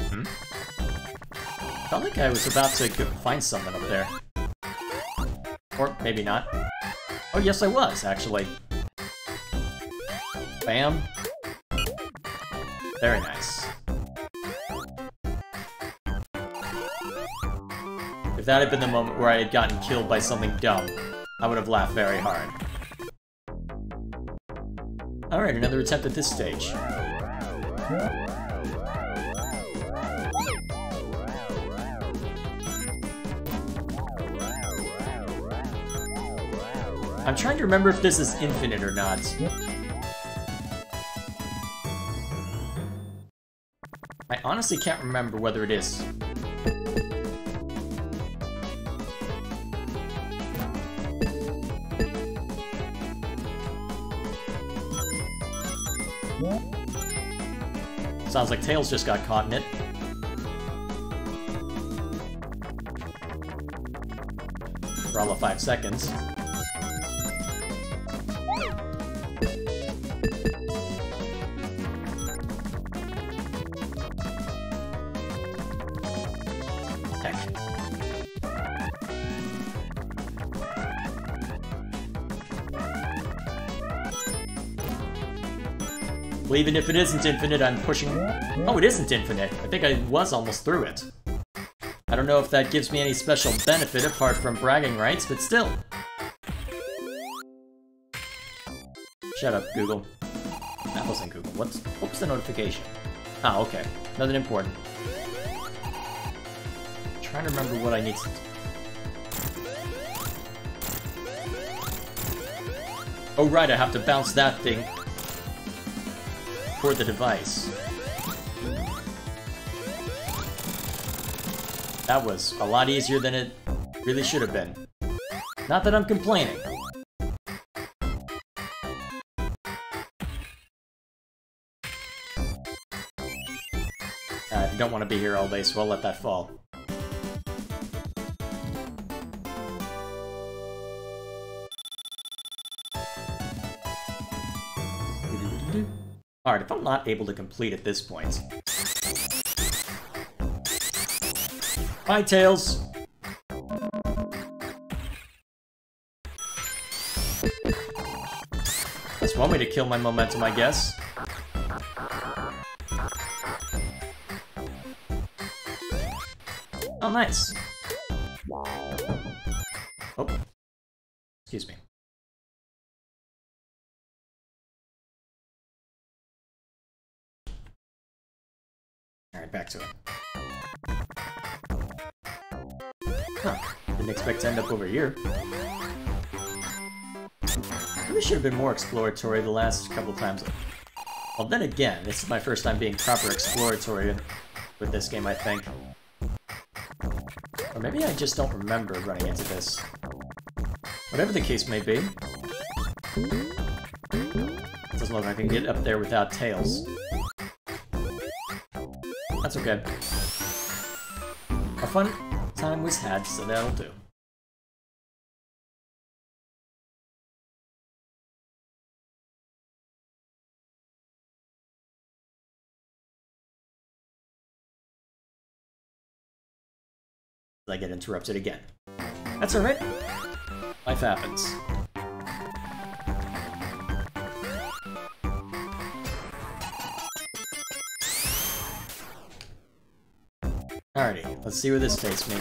Hmm? Felt like I was about to find something up there. Or maybe not. Oh, yes I was, actually. Bam. Very nice. If that had been the moment where I had gotten killed by something dumb, I would have laughed very hard. Alright, another attempt at this stage. I'm trying to remember if this is infinite or not. I honestly can't remember whether it is. Sounds like Tails just got caught in it. For all of five seconds. Even if it isn't infinite, I'm pushing... Oh, it isn't infinite. I think I was almost through it. I don't know if that gives me any special benefit apart from bragging rights, but still. Shut up, Google. That wasn't Google. What's, what's the notification? Ah, okay. Nothing important. I'm trying to remember what I need to do. Oh right, I have to bounce that thing for the device. That was a lot easier than it really should have been. Not that I'm complaining. Uh, I don't want to be here all day, so I'll let that fall. I'm not able to complete at this point... Bye, Tails! That's one way to kill my momentum, I guess. Oh, nice. Alright, back to it. Huh. Didn't expect to end up over here. Really should have been more exploratory the last couple times. Well, then again, this is my first time being proper exploratory with this game, I think. Or maybe I just don't remember running into this. Whatever the case may be. Doesn't look like I can get up there without Tails. That's okay. A fun time was had, so that'll do. I get interrupted again. That's alright. Life happens. Alrighty, let's see where this takes me.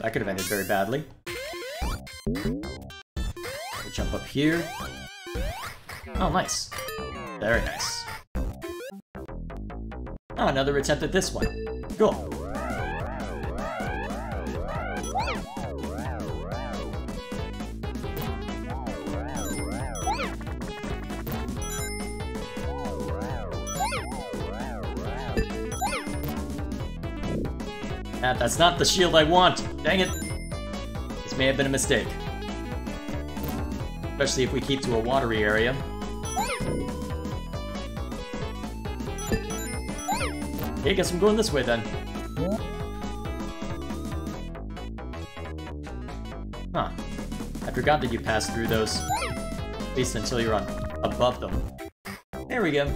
That could have ended very badly. Jump up here. Oh, nice. Very nice. Oh, another attempt at this one. Cool. That, that's not the shield I want! Dang it! This may have been a mistake. Especially if we keep to a watery area. Okay, guess I'm going this way then. Huh. I forgot that you pass through those. At least until you're on above them. There we go.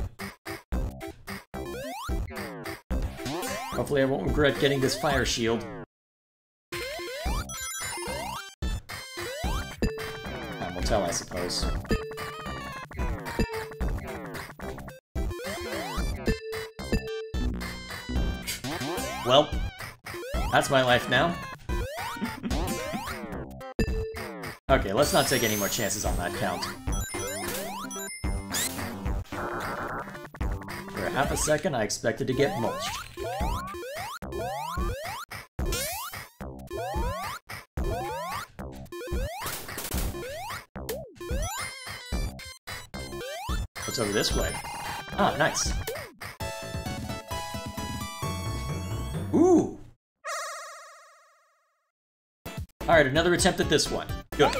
Hopefully I won't regret getting this fire shield. Time will tell, I suppose. Well, that's my life now. okay, let's not take any more chances on that count. For half a second, I expected to get mulched. Over this way? Ah, nice. Ooh! Alright, another attempt at this one. Good.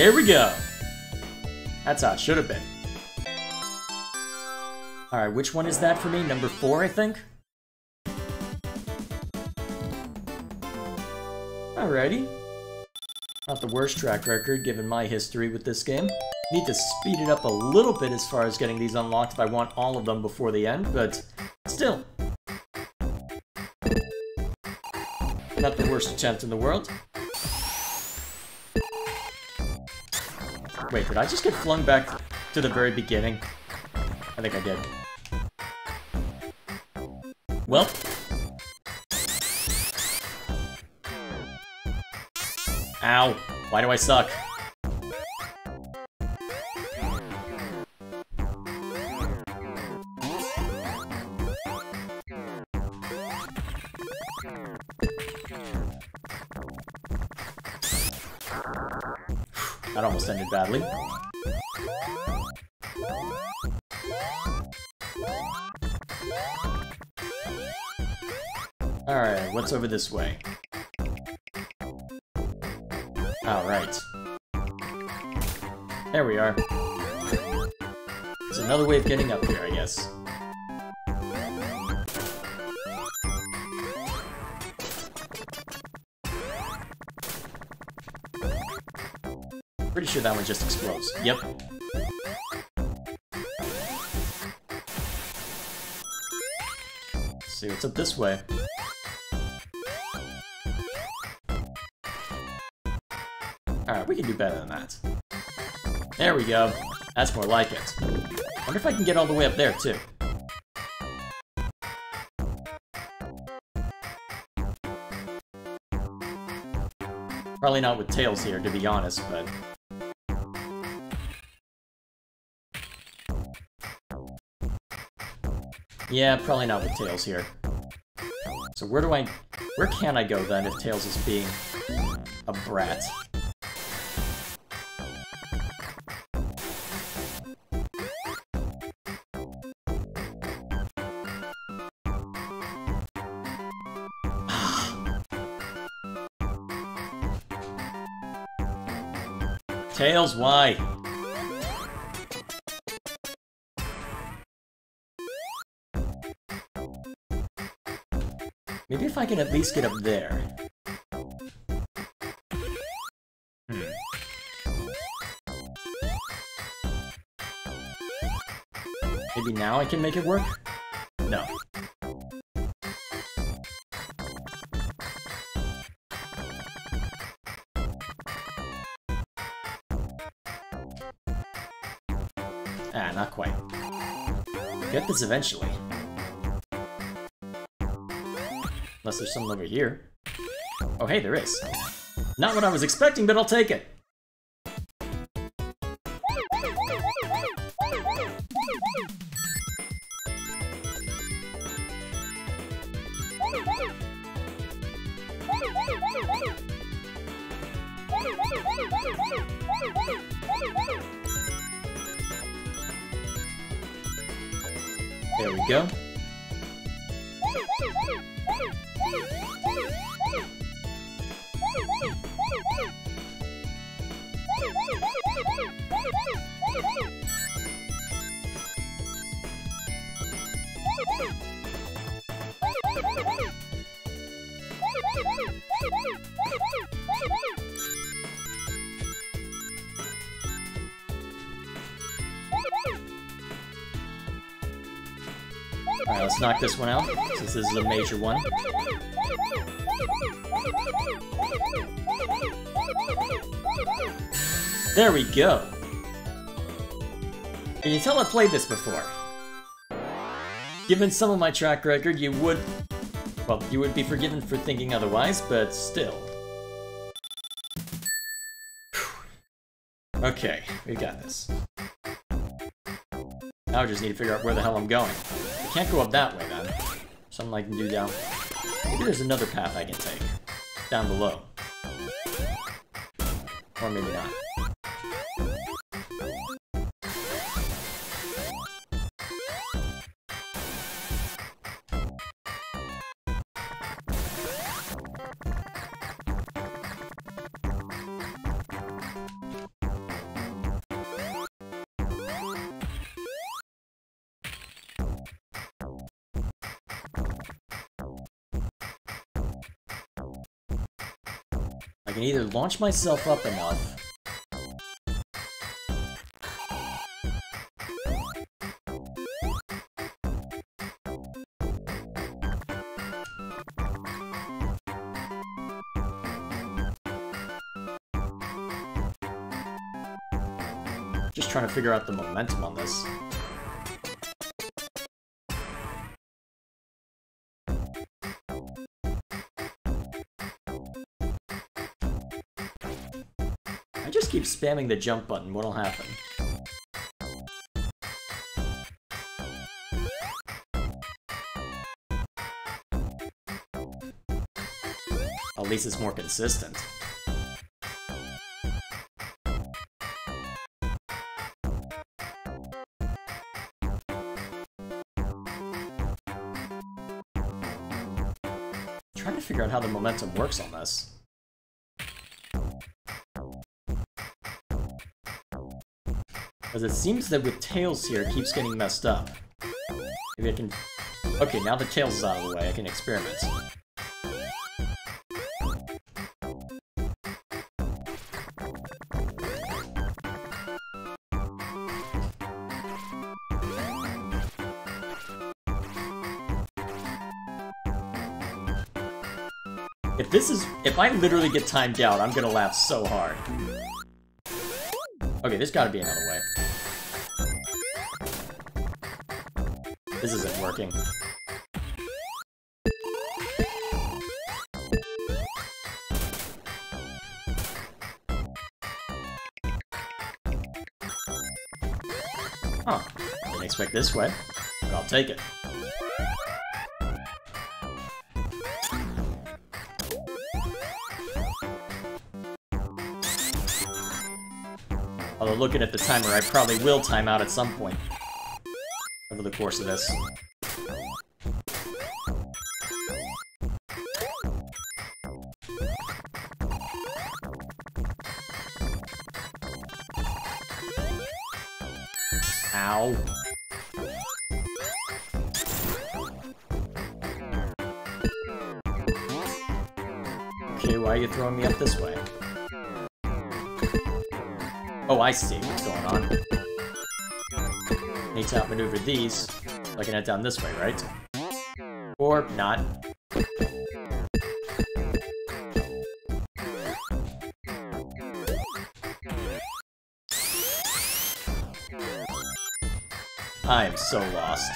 There we go. That's how it should have been. Alright, which one is that for me? Number four, I think? Alrighty. Not the worst track record, given my history with this game. Need to speed it up a little bit as far as getting these unlocked if I want all of them before the end, but still. Not the worst attempt in the world. Wait, did I just get flung back to the very beginning? I think I did. Well. Ow. Why do I suck? Alright, what's over this way? Alright. There we are. There's another way of getting up here, I guess. One just explodes. Yep. Let's see what's up this way. Alright, we can do better than that. There we go. That's more like it. wonder if I can get all the way up there, too. Probably not with Tails here, to be honest, but... Yeah, probably not with Tails here. So where do I... Where can I go, then, if Tails is being a brat? [sighs] Tails, why? I can at least get up there. Hmm. Maybe now I can make it work? No. Ah, not quite. Get this eventually. Unless there's something over here. Oh, hey, there is. Not what I was expecting, but I'll take it. Alright, let's knock this one out, since this is a major one. There we go! Can you tell I played this before? Given some of my track record, you would well, you would be forgiven for thinking otherwise, but still. Okay, we got this. Now I just need to figure out where the hell I'm going. I can't go up that way, then. Something I can do down... Maybe there's another path I can take. Down below. Or maybe not. Can either launch myself up enough Just trying to figure out the momentum on this. Spamming the jump button, what'll happen? At least it's more consistent. trying to figure out how the momentum works on this. Because it seems that with Tails here, it keeps getting messed up. Maybe I can... Okay, now the Tails is out of the way, I can experiment. If this is... If I literally get timed out, I'm gonna laugh so hard. Okay, there's gotta be another way. This isn't working. Huh. Didn't expect this way, but I'll take it. Although looking at the timer, I probably will time out at some point course of this. These. I can head down this way, right? Or not. I am so lost.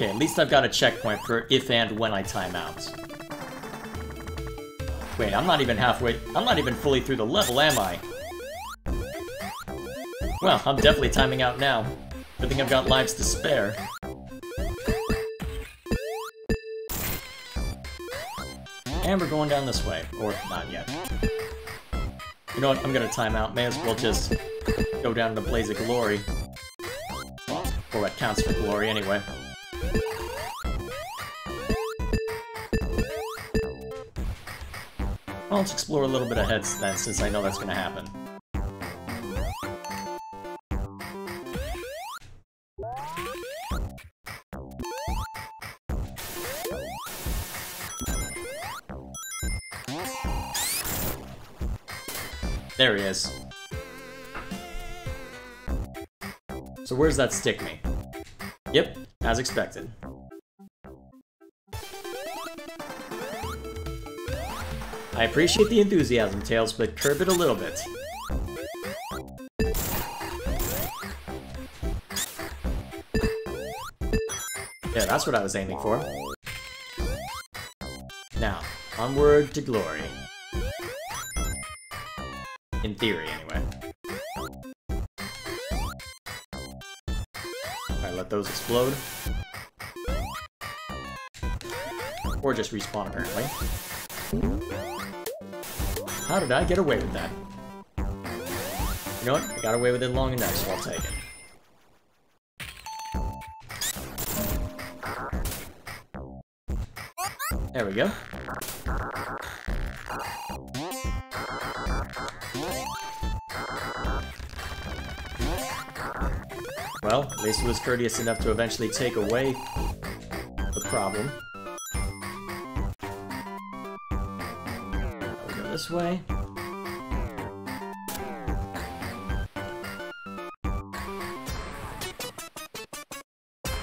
Okay, at least I've got a checkpoint for if and when I time out. Wait, I'm not even halfway- I'm not even fully through the level, am I? Well, I'm definitely timing out now. I think I've got lives to spare. And we're going down this way. Or not yet. You know what? I'm gonna time out. May as well just go down a blaze of glory. Well, or what counts for glory anyway. Well, let's explore a little bit ahead then, since I know that's gonna happen. There he is. So where's that stick me? Yep, as expected. I appreciate the enthusiasm, Tails, but curb it a little bit. Yeah, that's what I was aiming for. Now, onward to glory. In theory, anyway. Alright, let those explode. Or just respawn, apparently. How did I get away with that? You know what? I got away with it long enough, so I'll take it. There we go. Well, at least it was courteous enough to eventually take away the problem. Way.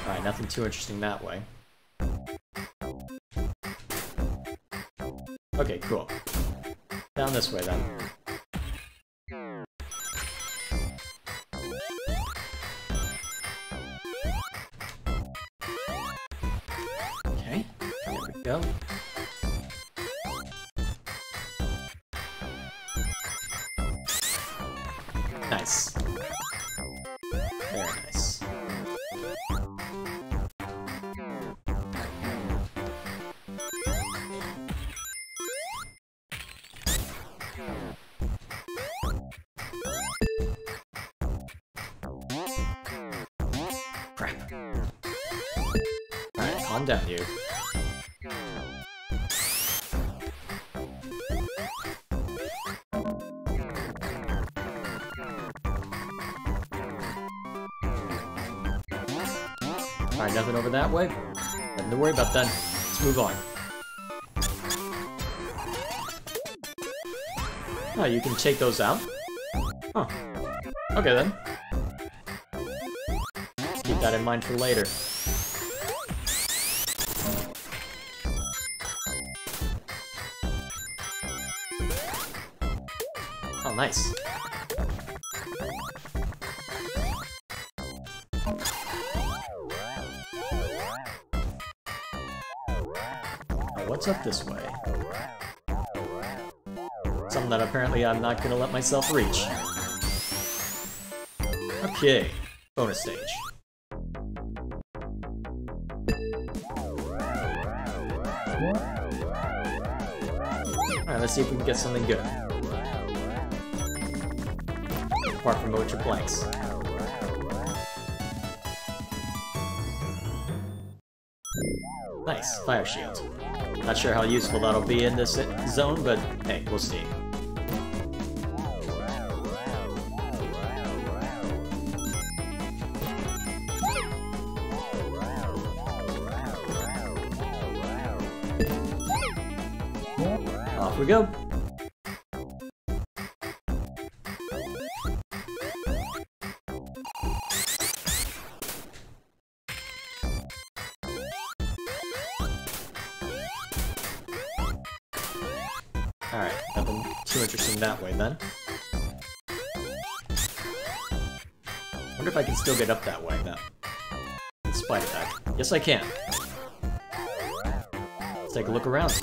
Alright, nothing too interesting that way. Okay, cool. Down this way then. Okay, there we go. Alright, nothing over that way. Nothing to worry about then. Let's move on. Oh, you can take those out? Huh. Okay then. Keep that in mind for later. Oh, nice. Up this way? Something that apparently I'm not gonna let myself reach. Okay, bonus stage. Alright, let's see if we can get something good. Apart from Mocha Blanks. Nice, Fire Shield. Not sure how useful that'll be in this zone, but hey, we'll see. Yes, I can. Let's take a look around.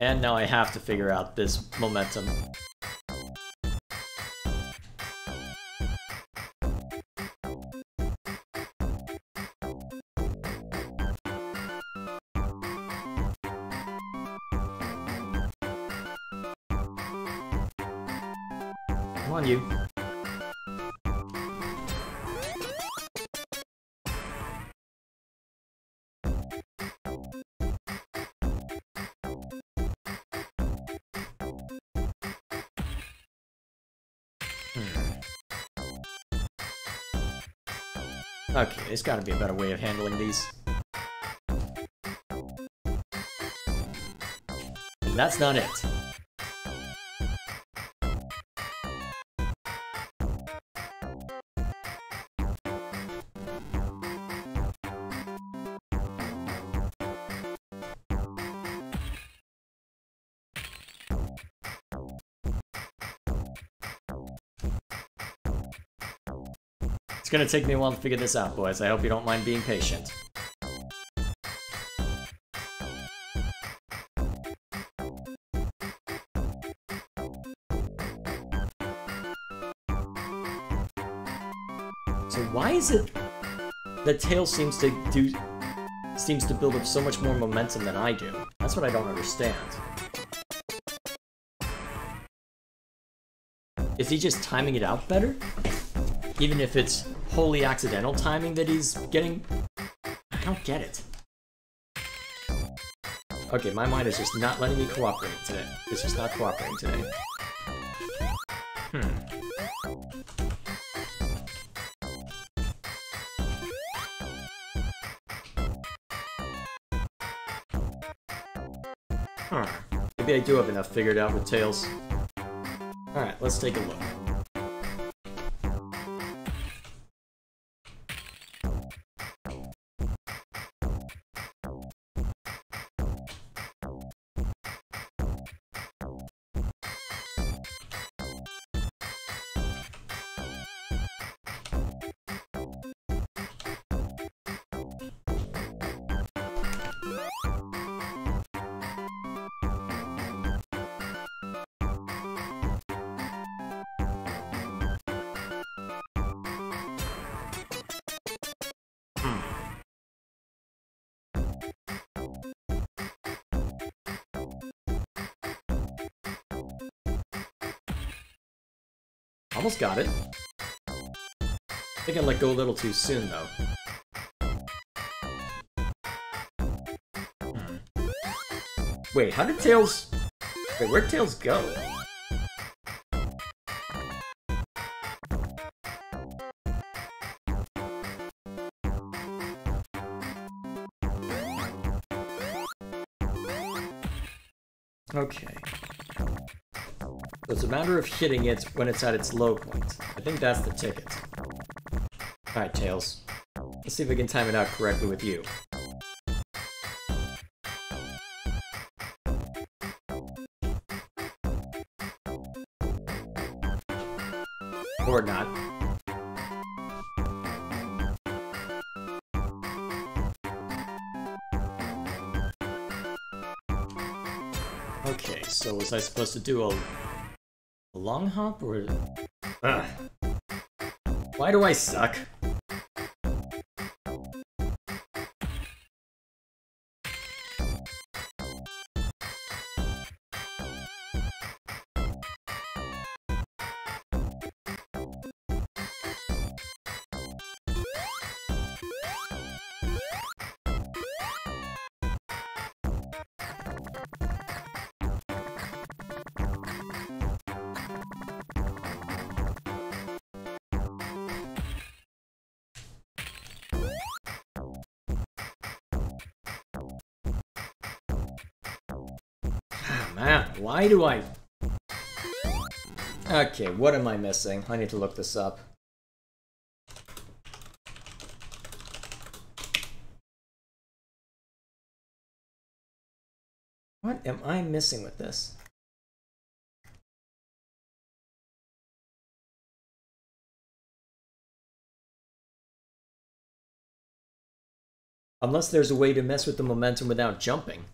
And now I have to figure out this momentum. Okay, there's gotta be a better way of handling these. That's not it. It's gonna take me a while to figure this out, boys. I hope you don't mind being patient. So why is it that Tails seems to do seems to build up so much more momentum than I do? That's what I don't understand. Is he just timing it out better? Even if it's wholly accidental timing that he's getting... I don't get it. Okay, my mind is just not letting me cooperate today. It's just not cooperating today. Hmm. Huh. Maybe I do have enough figured out with Tails. Alright, let's take a look. Almost got it. I think I let go a little too soon, though. Hmm. Wait, how did Tails... Wait, where'd Tails go? Matter of hitting it when it's at its low point. I think that's the ticket. Alright, Tails. Let's see if we can time it out correctly with you. Or not. Okay, so was I supposed to do a long hop or... Ugh. Ah. Why do I suck? Why do I... Okay, what am I missing? I need to look this up. What am I missing with this? Unless there's a way to mess with the momentum without jumping.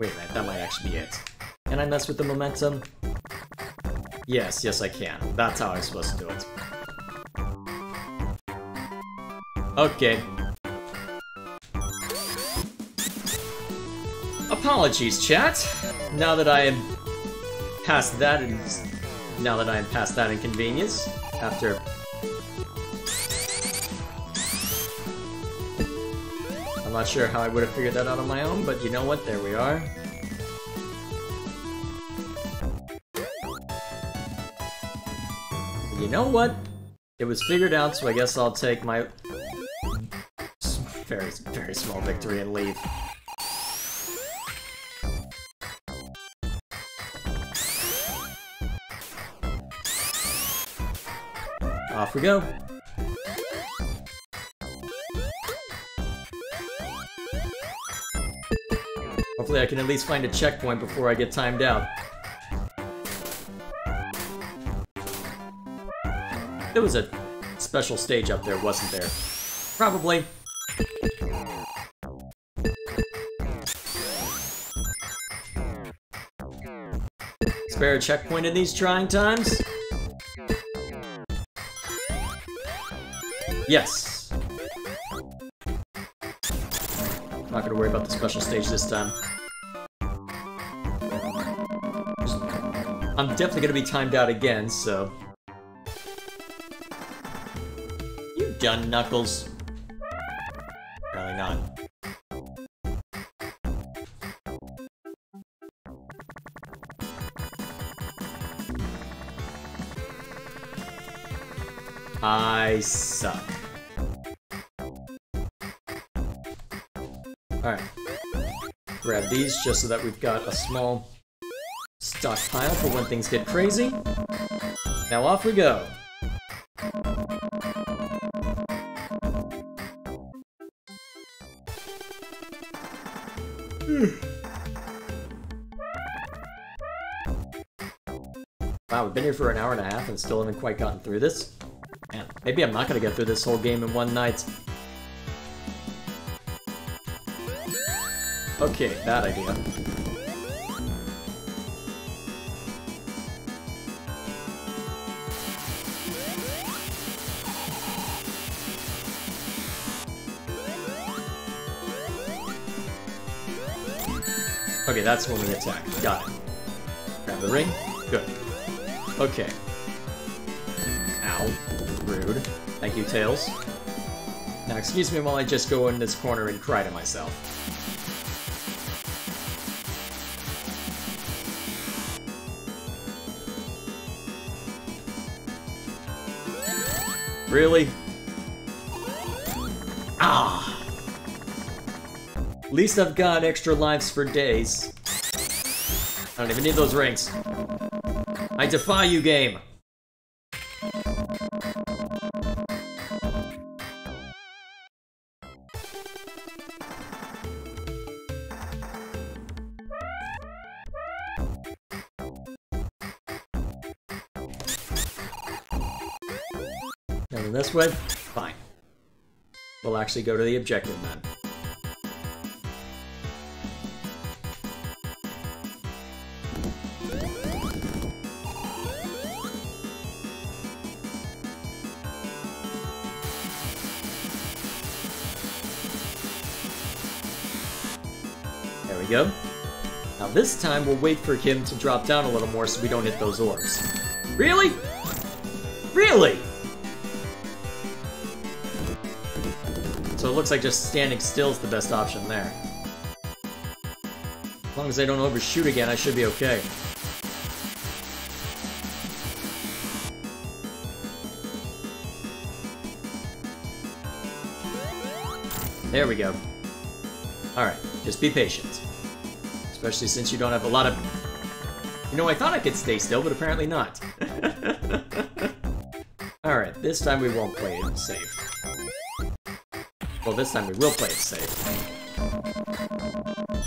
Wait a minute, that might actually be it. Can I mess with the momentum? Yes, yes I can. That's how I'm supposed to do it. Okay. Apologies, chat. Now that I am past that, and now that I'm past that inconvenience, after I'm not sure how I would have figured that out on my own, but you know what? There we are. You know what? It was figured out, so I guess I'll take my very, very small victory and leave. Off we go. Hopefully I can at least find a checkpoint before I get timed out. There was a special stage up there, wasn't there? Probably. Spare a checkpoint in these trying times? Yes. I'm Not gonna worry about the special stage this time. I'm definitely gonna be timed out again, so... You done, Knuckles? Apparently not. I suck. Alright. Grab these just so that we've got a small stockpile for when things get crazy. Now off we go. Hmm. wow, we've been here for an hour and a half and still haven't quite gotten through this. Man, maybe I'm not gonna get through this whole game in one night. Okay, bad idea. That's when we attack. Got it. Grab the ring. Good. Okay. Ow. Rude. Thank you, Tails. Now, excuse me while I just go in this corner and cry to myself. Really? Ah! At least I've got extra lives for days. I don't even need those rings. I defy you, game! Going this way? Fine. We'll actually go to the objective then. This time we'll wait for him to drop down a little more so we don't hit those orbs. Really? Really? So it looks like just standing still is the best option there. As long as I don't overshoot again, I should be okay. There we go. Alright, just be patient. Especially since you don't have a lot of... You know, I thought I could stay still, but apparently not. [laughs] Alright, this time we won't play it safe. Well, this time we will play it safe.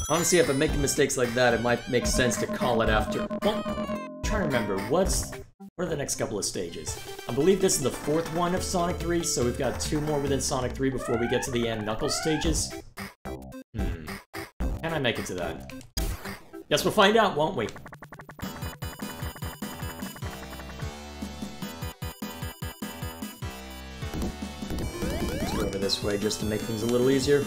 Honestly, if I'm making mistakes like that, it might make sense to call it after. Well, I'm trying to remember, what's... What are the next couple of stages? I believe this is the fourth one of Sonic 3, so we've got two more within Sonic 3 before we get to the end Knuckles stages. Hmm. Can I make it to that? Guess we'll find out, won't we? Let's go over this way just to make things a little easier.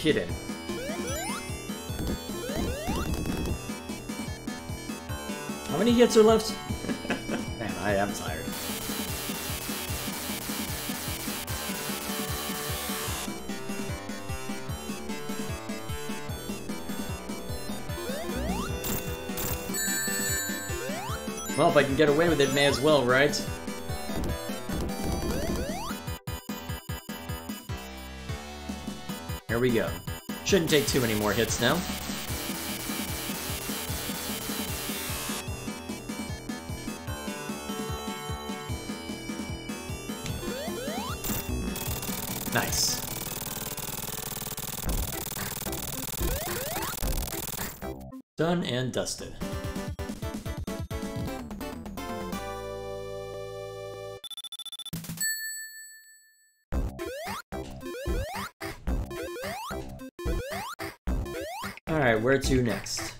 Should get an extra hit in. How many hits are left? [laughs] Man, I am tired. Well, if I can get away with it, may as well, right? We go. Shouldn't take too many more hits now. Nice. Done and dusted. To next?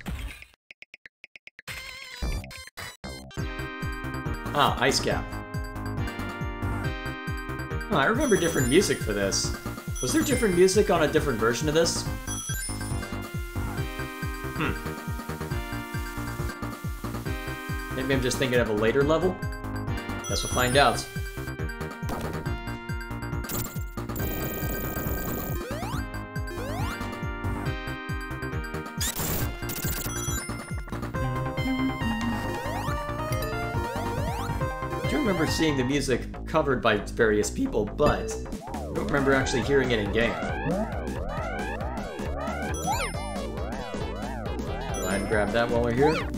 Ah, Ice Cap. Oh, I remember different music for this. Was there different music on a different version of this? Hmm. Maybe I'm just thinking of a later level? Guess we'll find out. Seeing the music covered by various people, but I don't remember actually hearing it in game. Go ahead and grab that while we're here.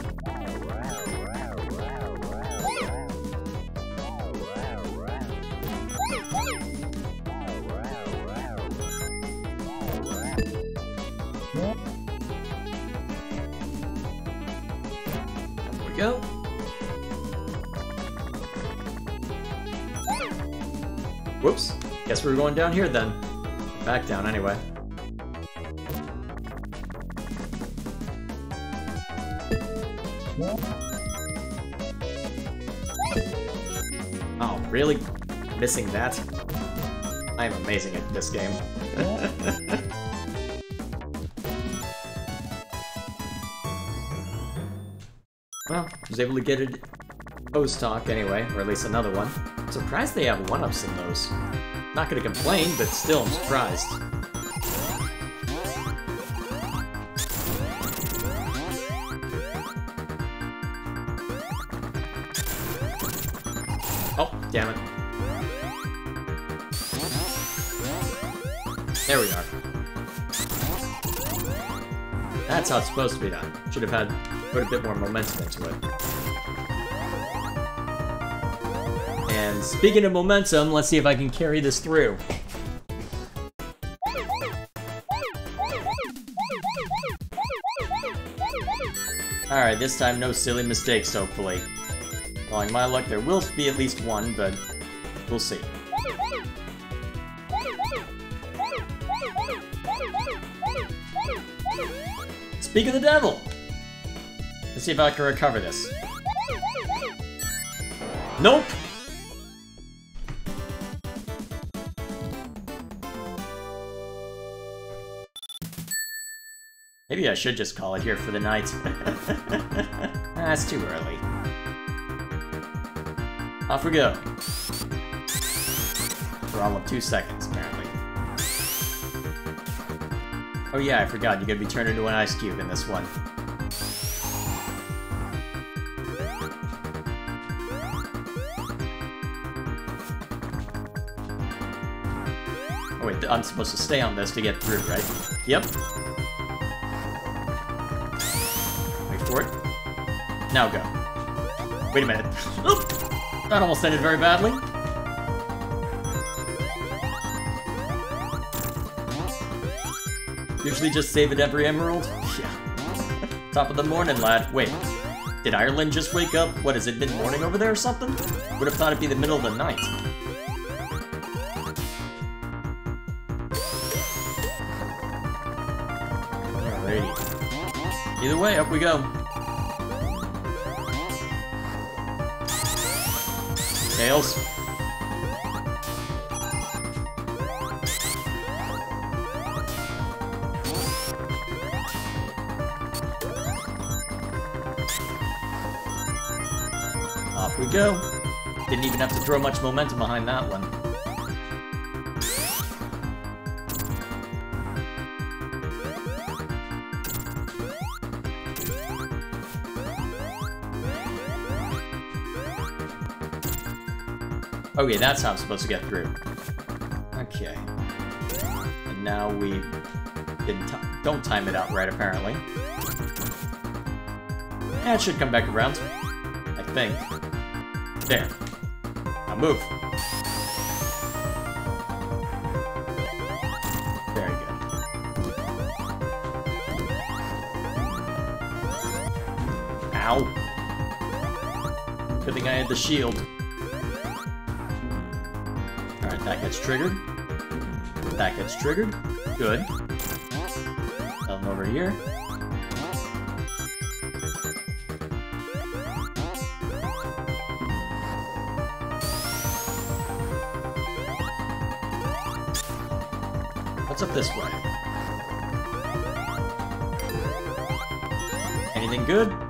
Going down here then. Back down anyway. Oh, really? Missing that? I am amazing at this game. [laughs] well, I was able to get it O's talk anyway, or at least another one. I'm surprised they have one-ups in those. Not gonna complain, but still, I'm surprised. Oh, damn it. There we are. That's how it's supposed to be done. Should have had put a bit more momentum into it. Speaking of momentum, let's see if I can carry this through. Alright, this time no silly mistakes, hopefully. Following my luck, there will be at least one, but we'll see. Speak of the devil! Let's see if I can recover this. Nope! I should just call it here for the night. [laughs] Ah, That's too early. Off we go. For all of two seconds, apparently. Oh yeah, I forgot, you're gonna be turned into an ice cube in this one. Oh wait, I'm supposed to stay on this to get through, right? Yep. Now go. Wait a minute. Oop! That almost ended very badly. Usually just save it every emerald? Yeah. [laughs] Top of the morning, lad. Wait, did Ireland just wake up? What, is it mid-morning over there or something? Would have thought it'd be the middle of the night. Alrighty. Either way, up we go. Tails. Off we go. Didn't even have to throw much momentum behind that one. Okay, that's how I'm supposed to get through. Okay. And now we didn't don't time it out right, apparently. It should come back around. I think. There. Now move. Very good. Ow. Good thing I had the shield. Gets triggered. That gets triggered. Good. Nothing over here. What's up this way? Anything good?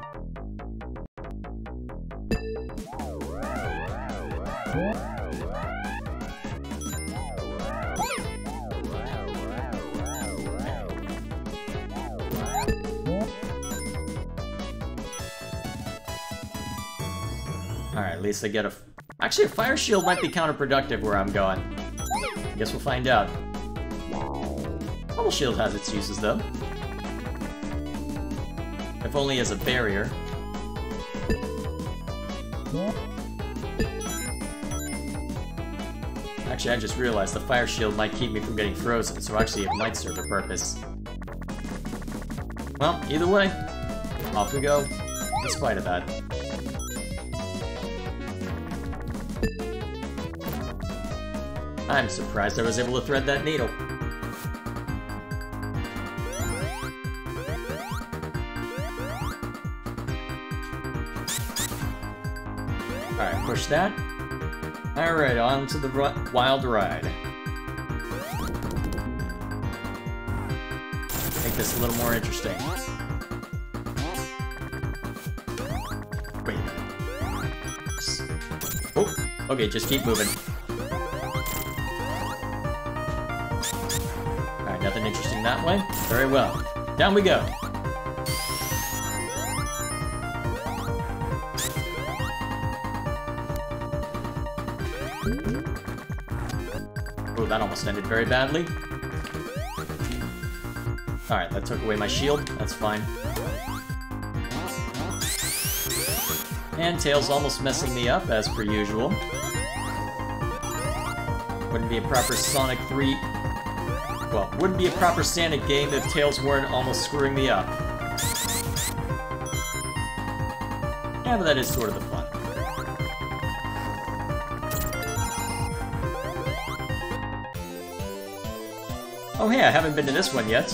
Least I get a... Actually, a fire shield might be counterproductive where I'm going. I guess we'll find out. Bubble shield has its uses, though. If only as a barrier. Actually, I just realized the fire shield might keep me from getting frozen, so actually it might serve a purpose. Well, either way, off we go, in spite of that. I'm surprised I was able to thread that needle. Alright, push that. Alright, on to the wild ride. Make this a little more interesting. Wait. Oh, okay, just keep moving. Way. Very well. Down we go. Oh, that almost ended very badly. Alright, that took away my shield. That's fine. And Tails almost messing me up, as per usual. Wouldn't be a proper Sonic 3... Well, wouldn't be a proper Sonic game if Tails weren't almost screwing me up. Yeah, but that is sort of the fun. Oh hey, I haven't been to this one yet.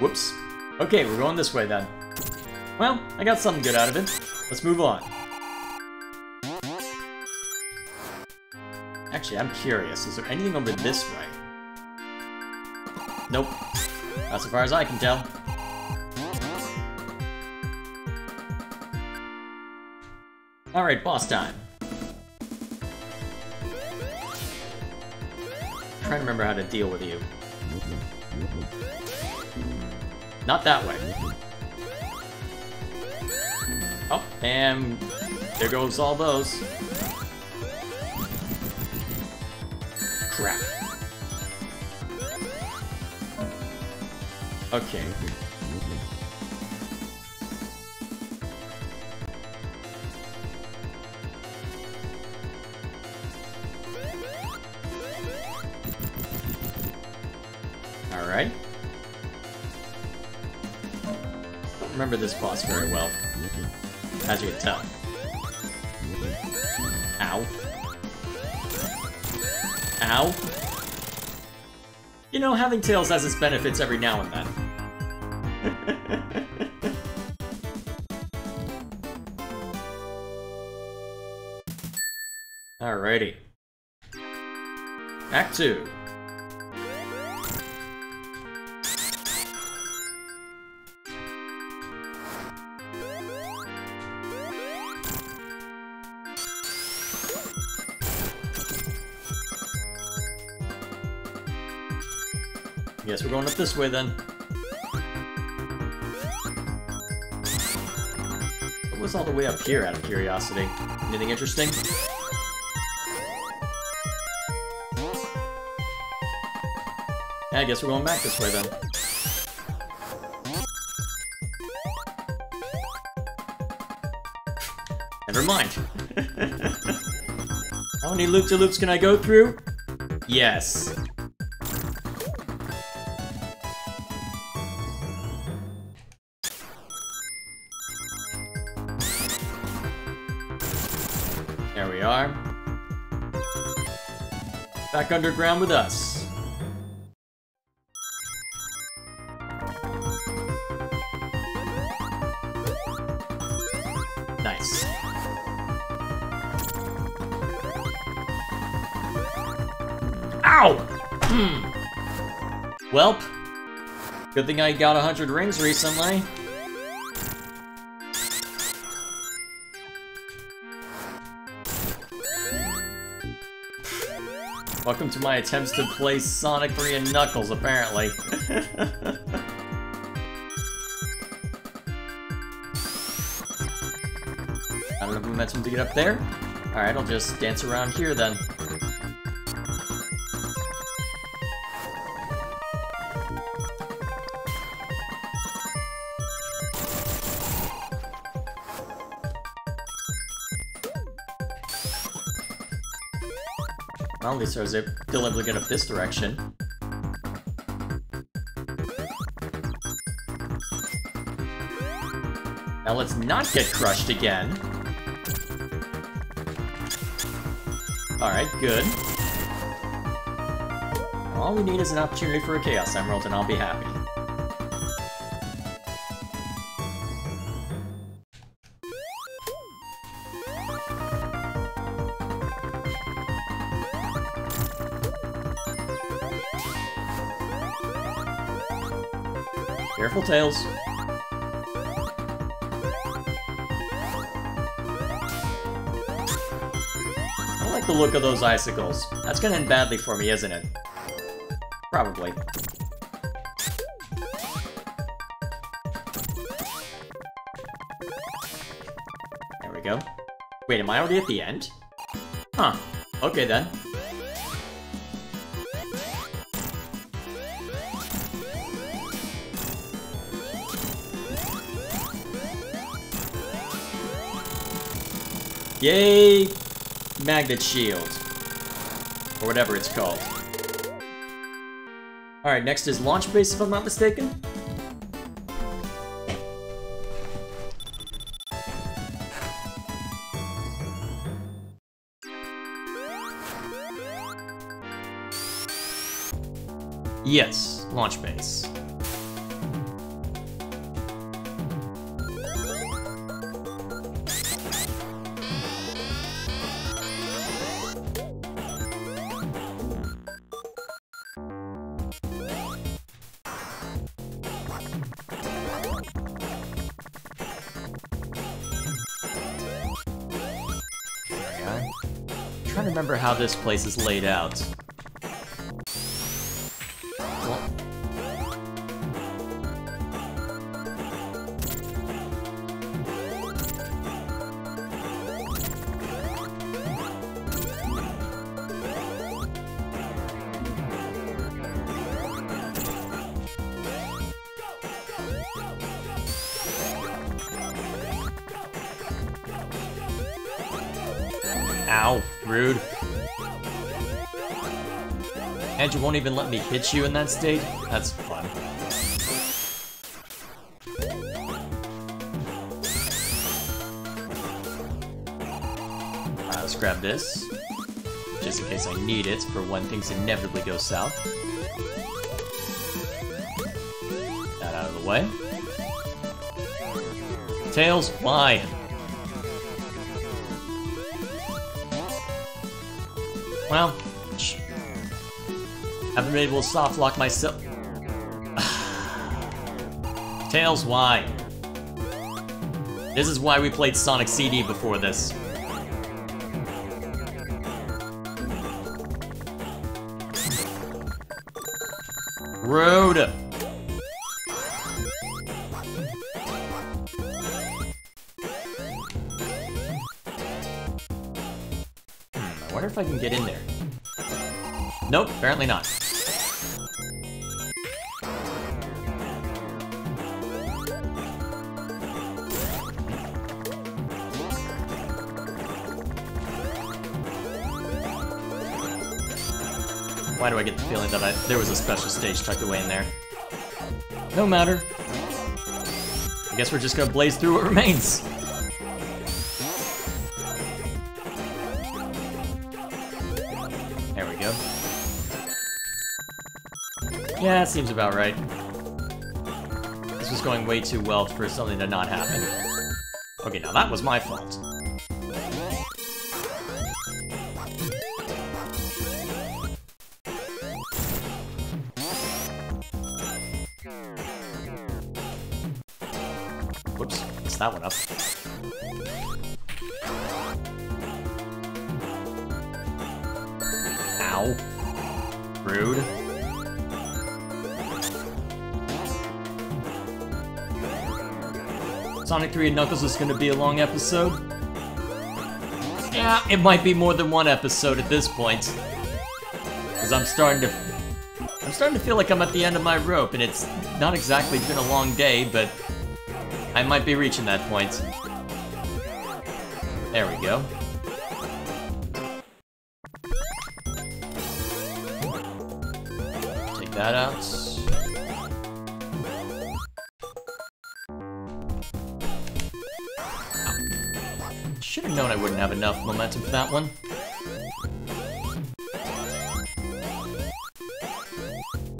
Whoops. Okay, we're going this way then. Well, I got something good out of it. Let's move on. Actually, I'm curious. Is there anything over this way? Nope. Not so far as I can tell. Alright, boss time. trying to remember how to deal with you. Not that way. Oh, and there goes all those. Okay. Alright. Remember this boss very well, as you can tell. Ow. Ow. You know, having tails has its benefits every now and then. Act 2. Guess we're going up this way then. What was all the way up here, out of curiosity? Anything interesting? Yeah, I guess we're going back this way then. [laughs] Never mind. How many loop-to-loops can I go through? Yes. There we are. Back underground with us. Good thing I got 100 rings recently. Welcome to my attempts to play Sonic 3 and Knuckles, apparently. [laughs] I don't have momentum to get up there. Alright, I'll just dance around here then. Well, at least I was still able to get up this direction. Now let's not get crushed again. Alright, good. All we need is an opportunity for a Chaos Emerald and I'll be happy. Tails. I like the look of those icicles. That's gonna end badly for me, isn't it? Probably. There we go. Wait, am I already at the end? Huh. Okay then. Yay! Magnet Shield. Or whatever it's called. Alright, next is Launch Base, if I'm not mistaken. Yes, I'm trying to remember how this place is laid out. Won't even let me hit you in that state? That's fun. Uh, let's grab this, just in case I need it for when things inevitably go south. That out of the way. Tails, why? Well, haven't been able to soft lock myself. [sighs] Tails, why? This is why we played Sonic CD before this. Rude! Hmm, I wonder if I can get in there. Nope, apparently not. Why do I get the feeling that I, there was a special stage tucked away in there? No matter. I guess we're just gonna blaze through what remains. There we go. Yeah, that seems about right. This was going way too well for something to not happen. Okay, now that was my fault. Sonic 3 and Knuckles is gonna be a long episode. Yeah, it might be more than one episode at this point. Because I'm starting to... I'm starting to feel like I'm at the end of my rope, and it's not exactly been a long day, but I might be reaching that point. There we go. Momentum for that one.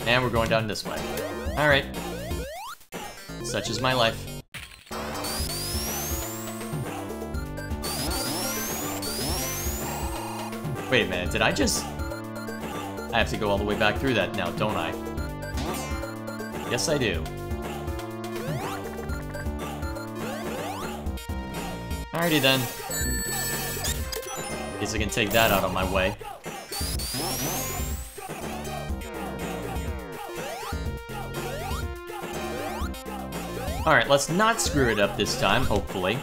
And we're going down this way. Alright. Such is my life. Wait a minute, did I just... I have to go all the way back through that now, don't I? Yes, I do. Alrighty then. I can take that out of my way. Alright, let's not screw it up this time, hopefully.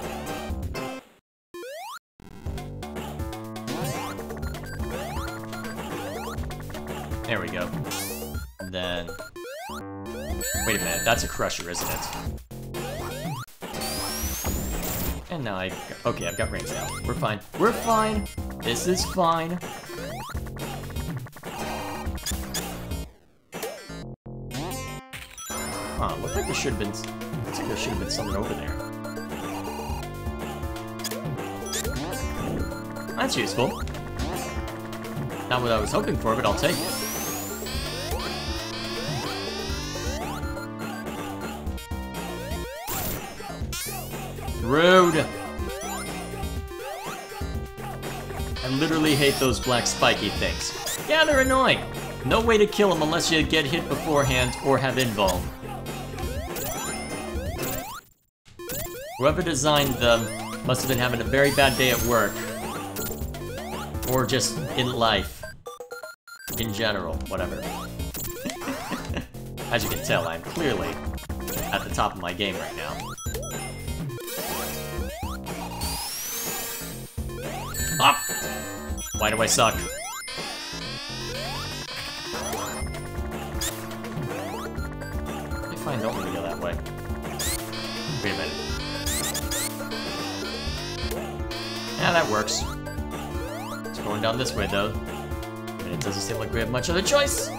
There we go. And then... Wait a minute, that's a crusher, isn't it? And now I... Okay, I've got rings now. We're fine. We're fine! This is fine. Huh, looked like there should have been... Looks like there should have been something over there. That's useful. Not what I was hoping for, but I'll take it. Hate those black spiky things. Yeah, they're annoying. No way to kill them unless you get hit beforehand or have invuln. Whoever designed them must have been having a very bad day at work. Or just in life. In general, whatever. [laughs] As you can tell, I'm clearly at the top of my game right now. Why do I suck? If I don't want to go that way. Wait a minute. Yeah, that works. It's going down this way, though. And it doesn't seem like we have much other choice.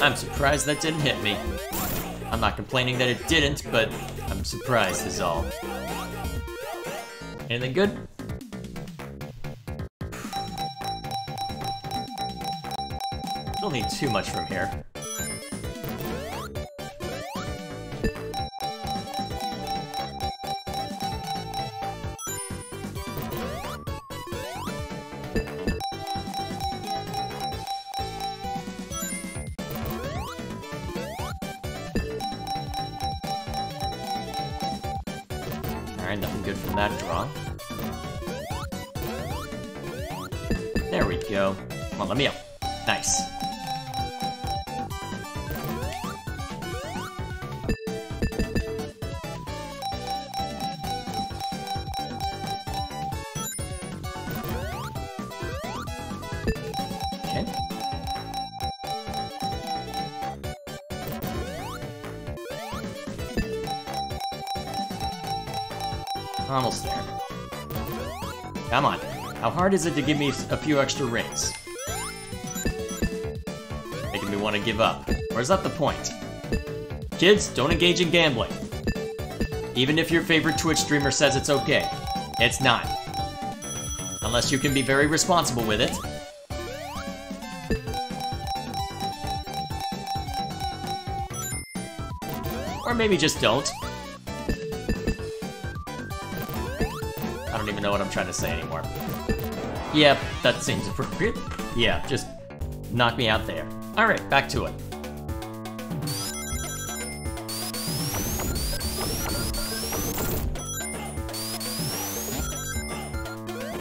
I'm surprised that didn't hit me. I'm not complaining that it didn't, but I'm surprised is all. Anything good? Don't need too much from here. Hard is it to give me a few extra rings? Making me want to give up. Or is that the point? Kids, don't engage in gambling. Even if your favorite Twitch streamer says it's okay. It's not. Unless you can be very responsible with it. Or maybe just don't. I don't even know what I'm trying to say anymore. Yep, that seems appropriate. Yeah, just knock me out there. Alright, back to it.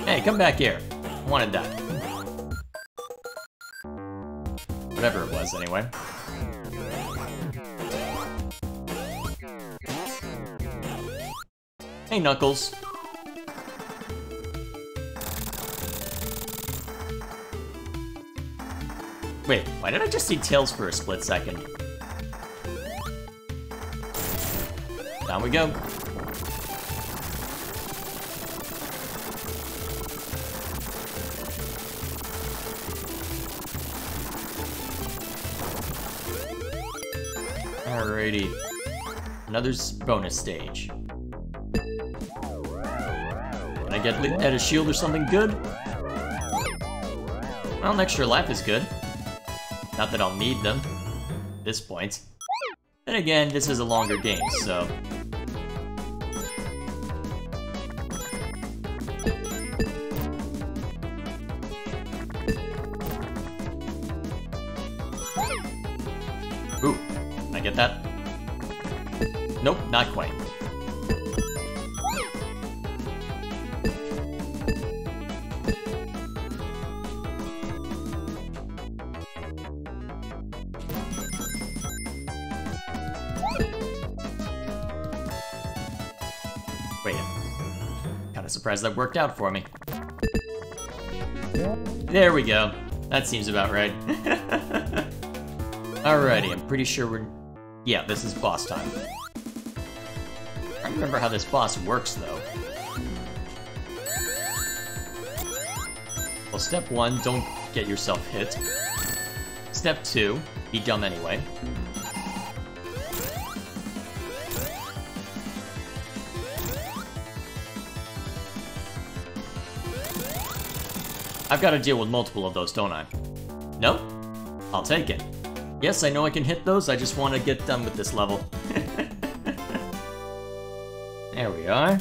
Hey, come back here. I wanted that. Whatever it was, anyway. Hey, Knuckles. Wait, why did I just see Tails for a split second? Down we go. Alrighty. Another bonus stage. Can I get at a shield or something good? Well, an extra life is good. Not that I'll need them. At this point. Then again, this is a longer game, so... that worked out for me. There we go. That seems about right. [laughs] Alrighty, I'm pretty sure we're... Yeah, this is boss time. I remember how this boss works, though. Well, step one, don't get yourself hit. Step two, be dumb anyway. I've got to deal with multiple of those, don't I? No? I'll take it. Yes, I know I can hit those, I just want to get done with this level. [laughs] there we are.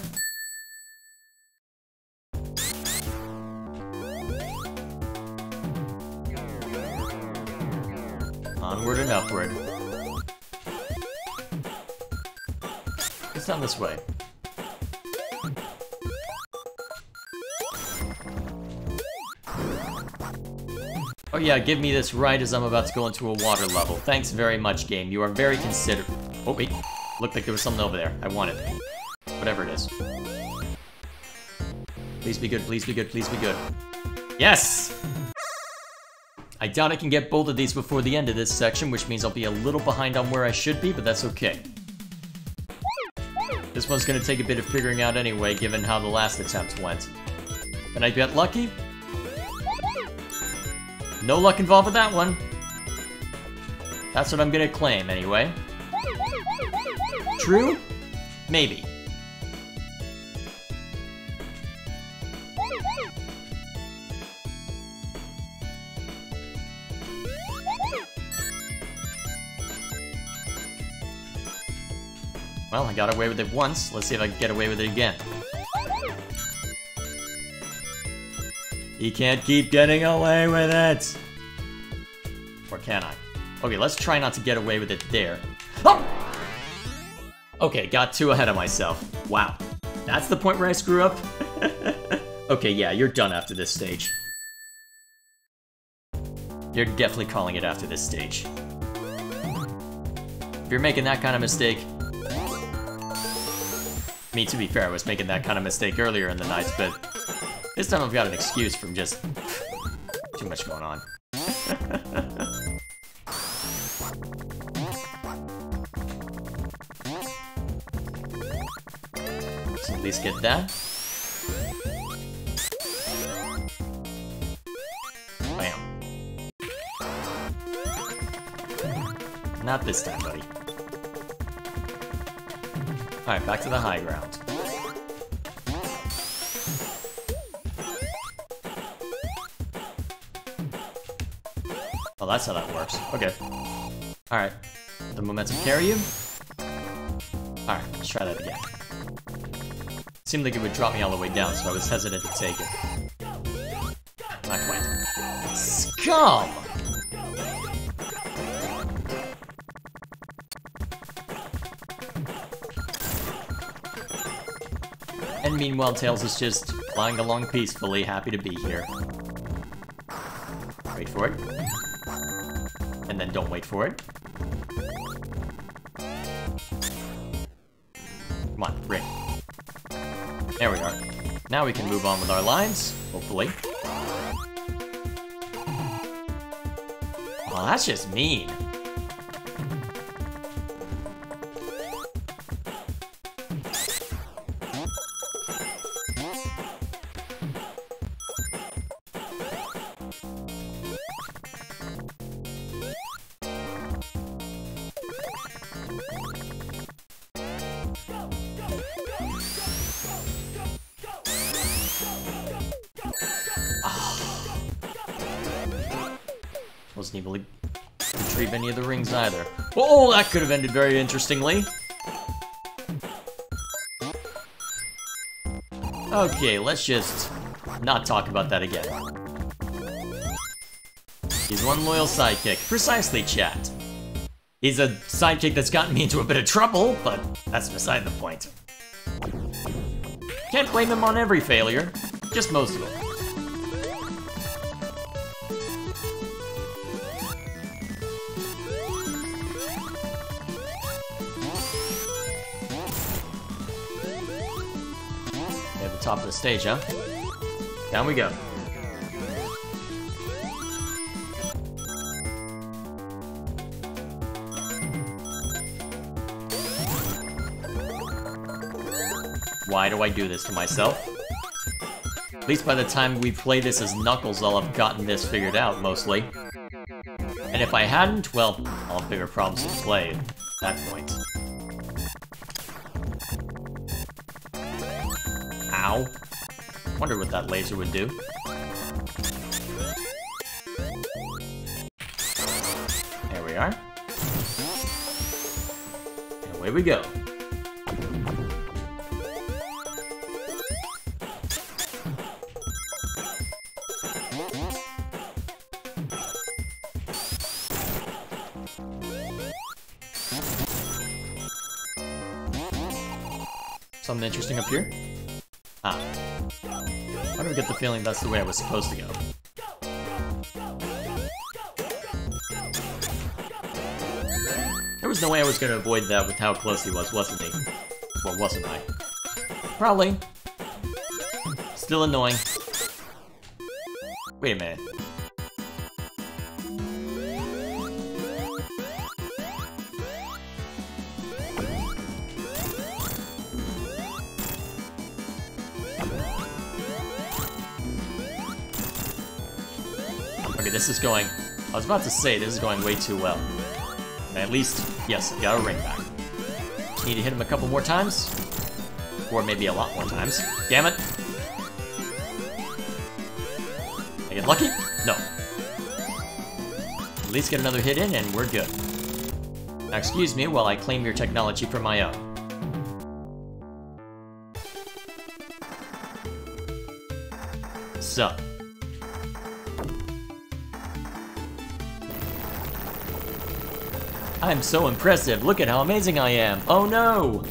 Yeah, give me this right as I'm about to go into a water level. Thanks very much, game. You are very considerate. Oh, wait. Looked like there was something over there. I want it. Whatever it is. Please be good, please be good, please be good. Yes! I doubt I can get both of these before the end of this section, which means I'll be a little behind on where I should be, but that's okay. This one's gonna take a bit of figuring out anyway, given how the last attempt went. Can I get lucky? No luck involved with that one. That's what I'm gonna claim, anyway. True? Maybe. Well, I got away with it once. Let's see if I can get away with it again. You can't keep getting away with it! Or can I? Okay, let's try not to get away with it there. Oh! Okay, got too ahead of myself. Wow. That's the point where I screw up? [laughs] okay, yeah, you're done after this stage. You're definitely calling it after this stage. If you're making that kind of mistake, me, to be fair, I was making that kind of mistake earlier in the night, but this time I've got an excuse from just too much going on. [laughs] so at least get that. Bam. Not this time, buddy. Alright, back to the high ground. Oh, that's how that works. Okay. Alright. The momentum carry you? Alright, let's try that again. Seemed like it would drop me all the way down, so I was hesitant to take it. Not quite. Scum! And meanwhile, Tails is just flying along peacefully, happy to be here. Wait for it. And then don't wait for it. Come on, ring. There we are. Now we can move on with our lines, hopefully. Oh, that's just mean. That could have ended very interestingly. Okay, let's just not talk about that again. He's one loyal sidekick. Precisely, chat. He's a sidekick that's gotten me into a bit of trouble, but that's beside the point. Can't blame him on every failure, just most of them. Stage, huh? Down we go. Why do I do this to myself? At least by the time we play this as Knuckles, I'll have gotten this figured out, mostly. And if I hadn't, well, I'll have bigger problems to play at that point. Wonder what that laser would do. There we are. And away we go. Something interesting up here? Why do I get the feeling that's the way I was supposed to go? There was no way I was gonna avoid that with how close he was, wasn't he? Well, wasn't I? Probably. Still annoying. Wait a minute. This is going... I was about to say, this is going way too well. at least, yes, got a ring back. Need to hit him a couple more times. Or maybe a lot more times. Damn it. I get lucky? No. At least get another hit in and we're good. Now excuse me while I claim your technology for my own. So. I'm so impressive, look at how amazing I am! Oh no!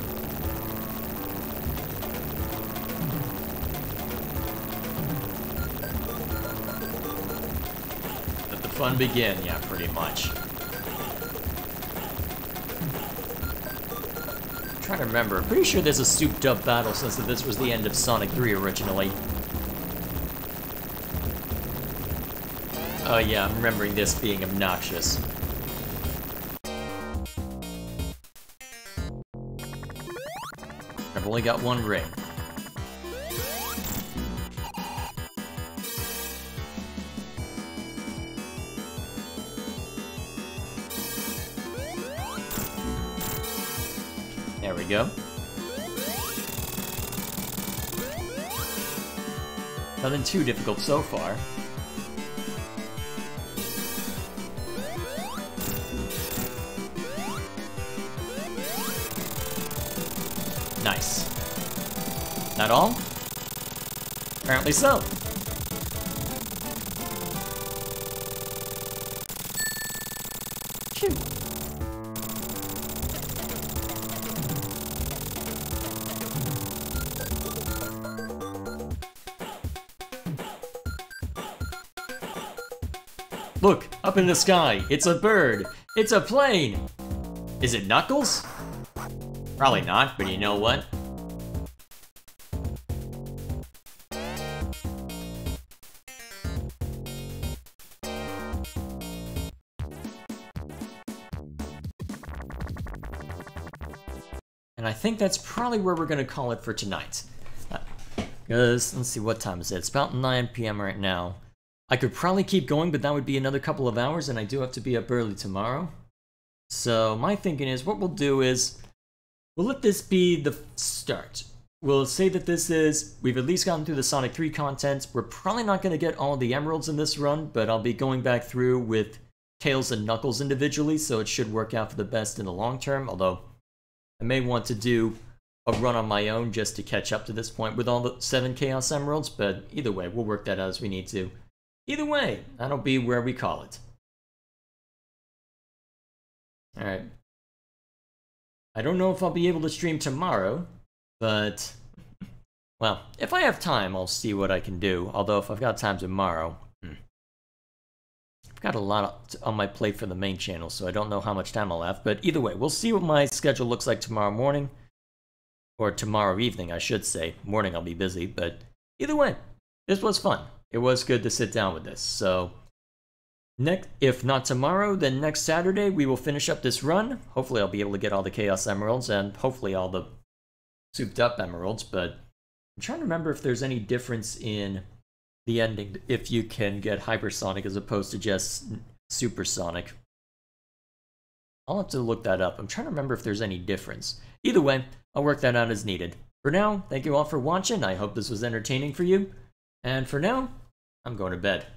Let the fun begin, yeah, pretty much. I'm trying to remember, pretty sure there's a souped up battle since this was the end of Sonic 3 originally. Oh yeah, I'm remembering this being obnoxious. Only got one ring. There we go. Nothing too difficult so far. Phew. Look, up in the sky, it's a bird. It's a plane. Is it Knuckles? Probably not, but you know what? Think that's probably where we're going to call it for tonight. Because, uh, let's see, what time is it? It's about 9 p.m. right now. I could probably keep going, but that would be another couple of hours, and I do have to be up early tomorrow. So my thinking is, what we'll do is, We'll let this be the start. We'll say that this is, we've at least gotten through the Sonic 3 content. We're probably not going to get all the emeralds in this run, but I'll be going back through with Tails and Knuckles individually, so it should work out for the best in the long term, although I may want to do a run on my own just to catch up to this point with all the 7 Chaos Emeralds, but either way, we'll work that out as we need to. Either way, that'll be where we call it. Alright, I don't know if I'll be able to stream tomorrow, but, well, if I have time, I'll see what I can do. Although, if I've got time tomorrow, got a lot on my plate for the main channel, so I don't know how much time I'll have. But either way, we'll see what my schedule looks like tomorrow morning, or tomorrow evening, I should say. Morning, I'll be busy, but either way, this was fun. It was good to sit down with this, so Next, if not tomorrow, then next Saturday we will finish up this run. Hopefully I'll be able to get all the Chaos Emeralds and hopefully all the souped up emeralds, but I'm trying to remember if there's any difference in the ending if you can get Hypersonic as opposed to just Supersonic. I'll have to look that up. I'm trying to remember if there's any difference. Either way, I'll work that out as needed. For now, thank you all for watching. I hope this was entertaining for you. And for now, I'm going to bed.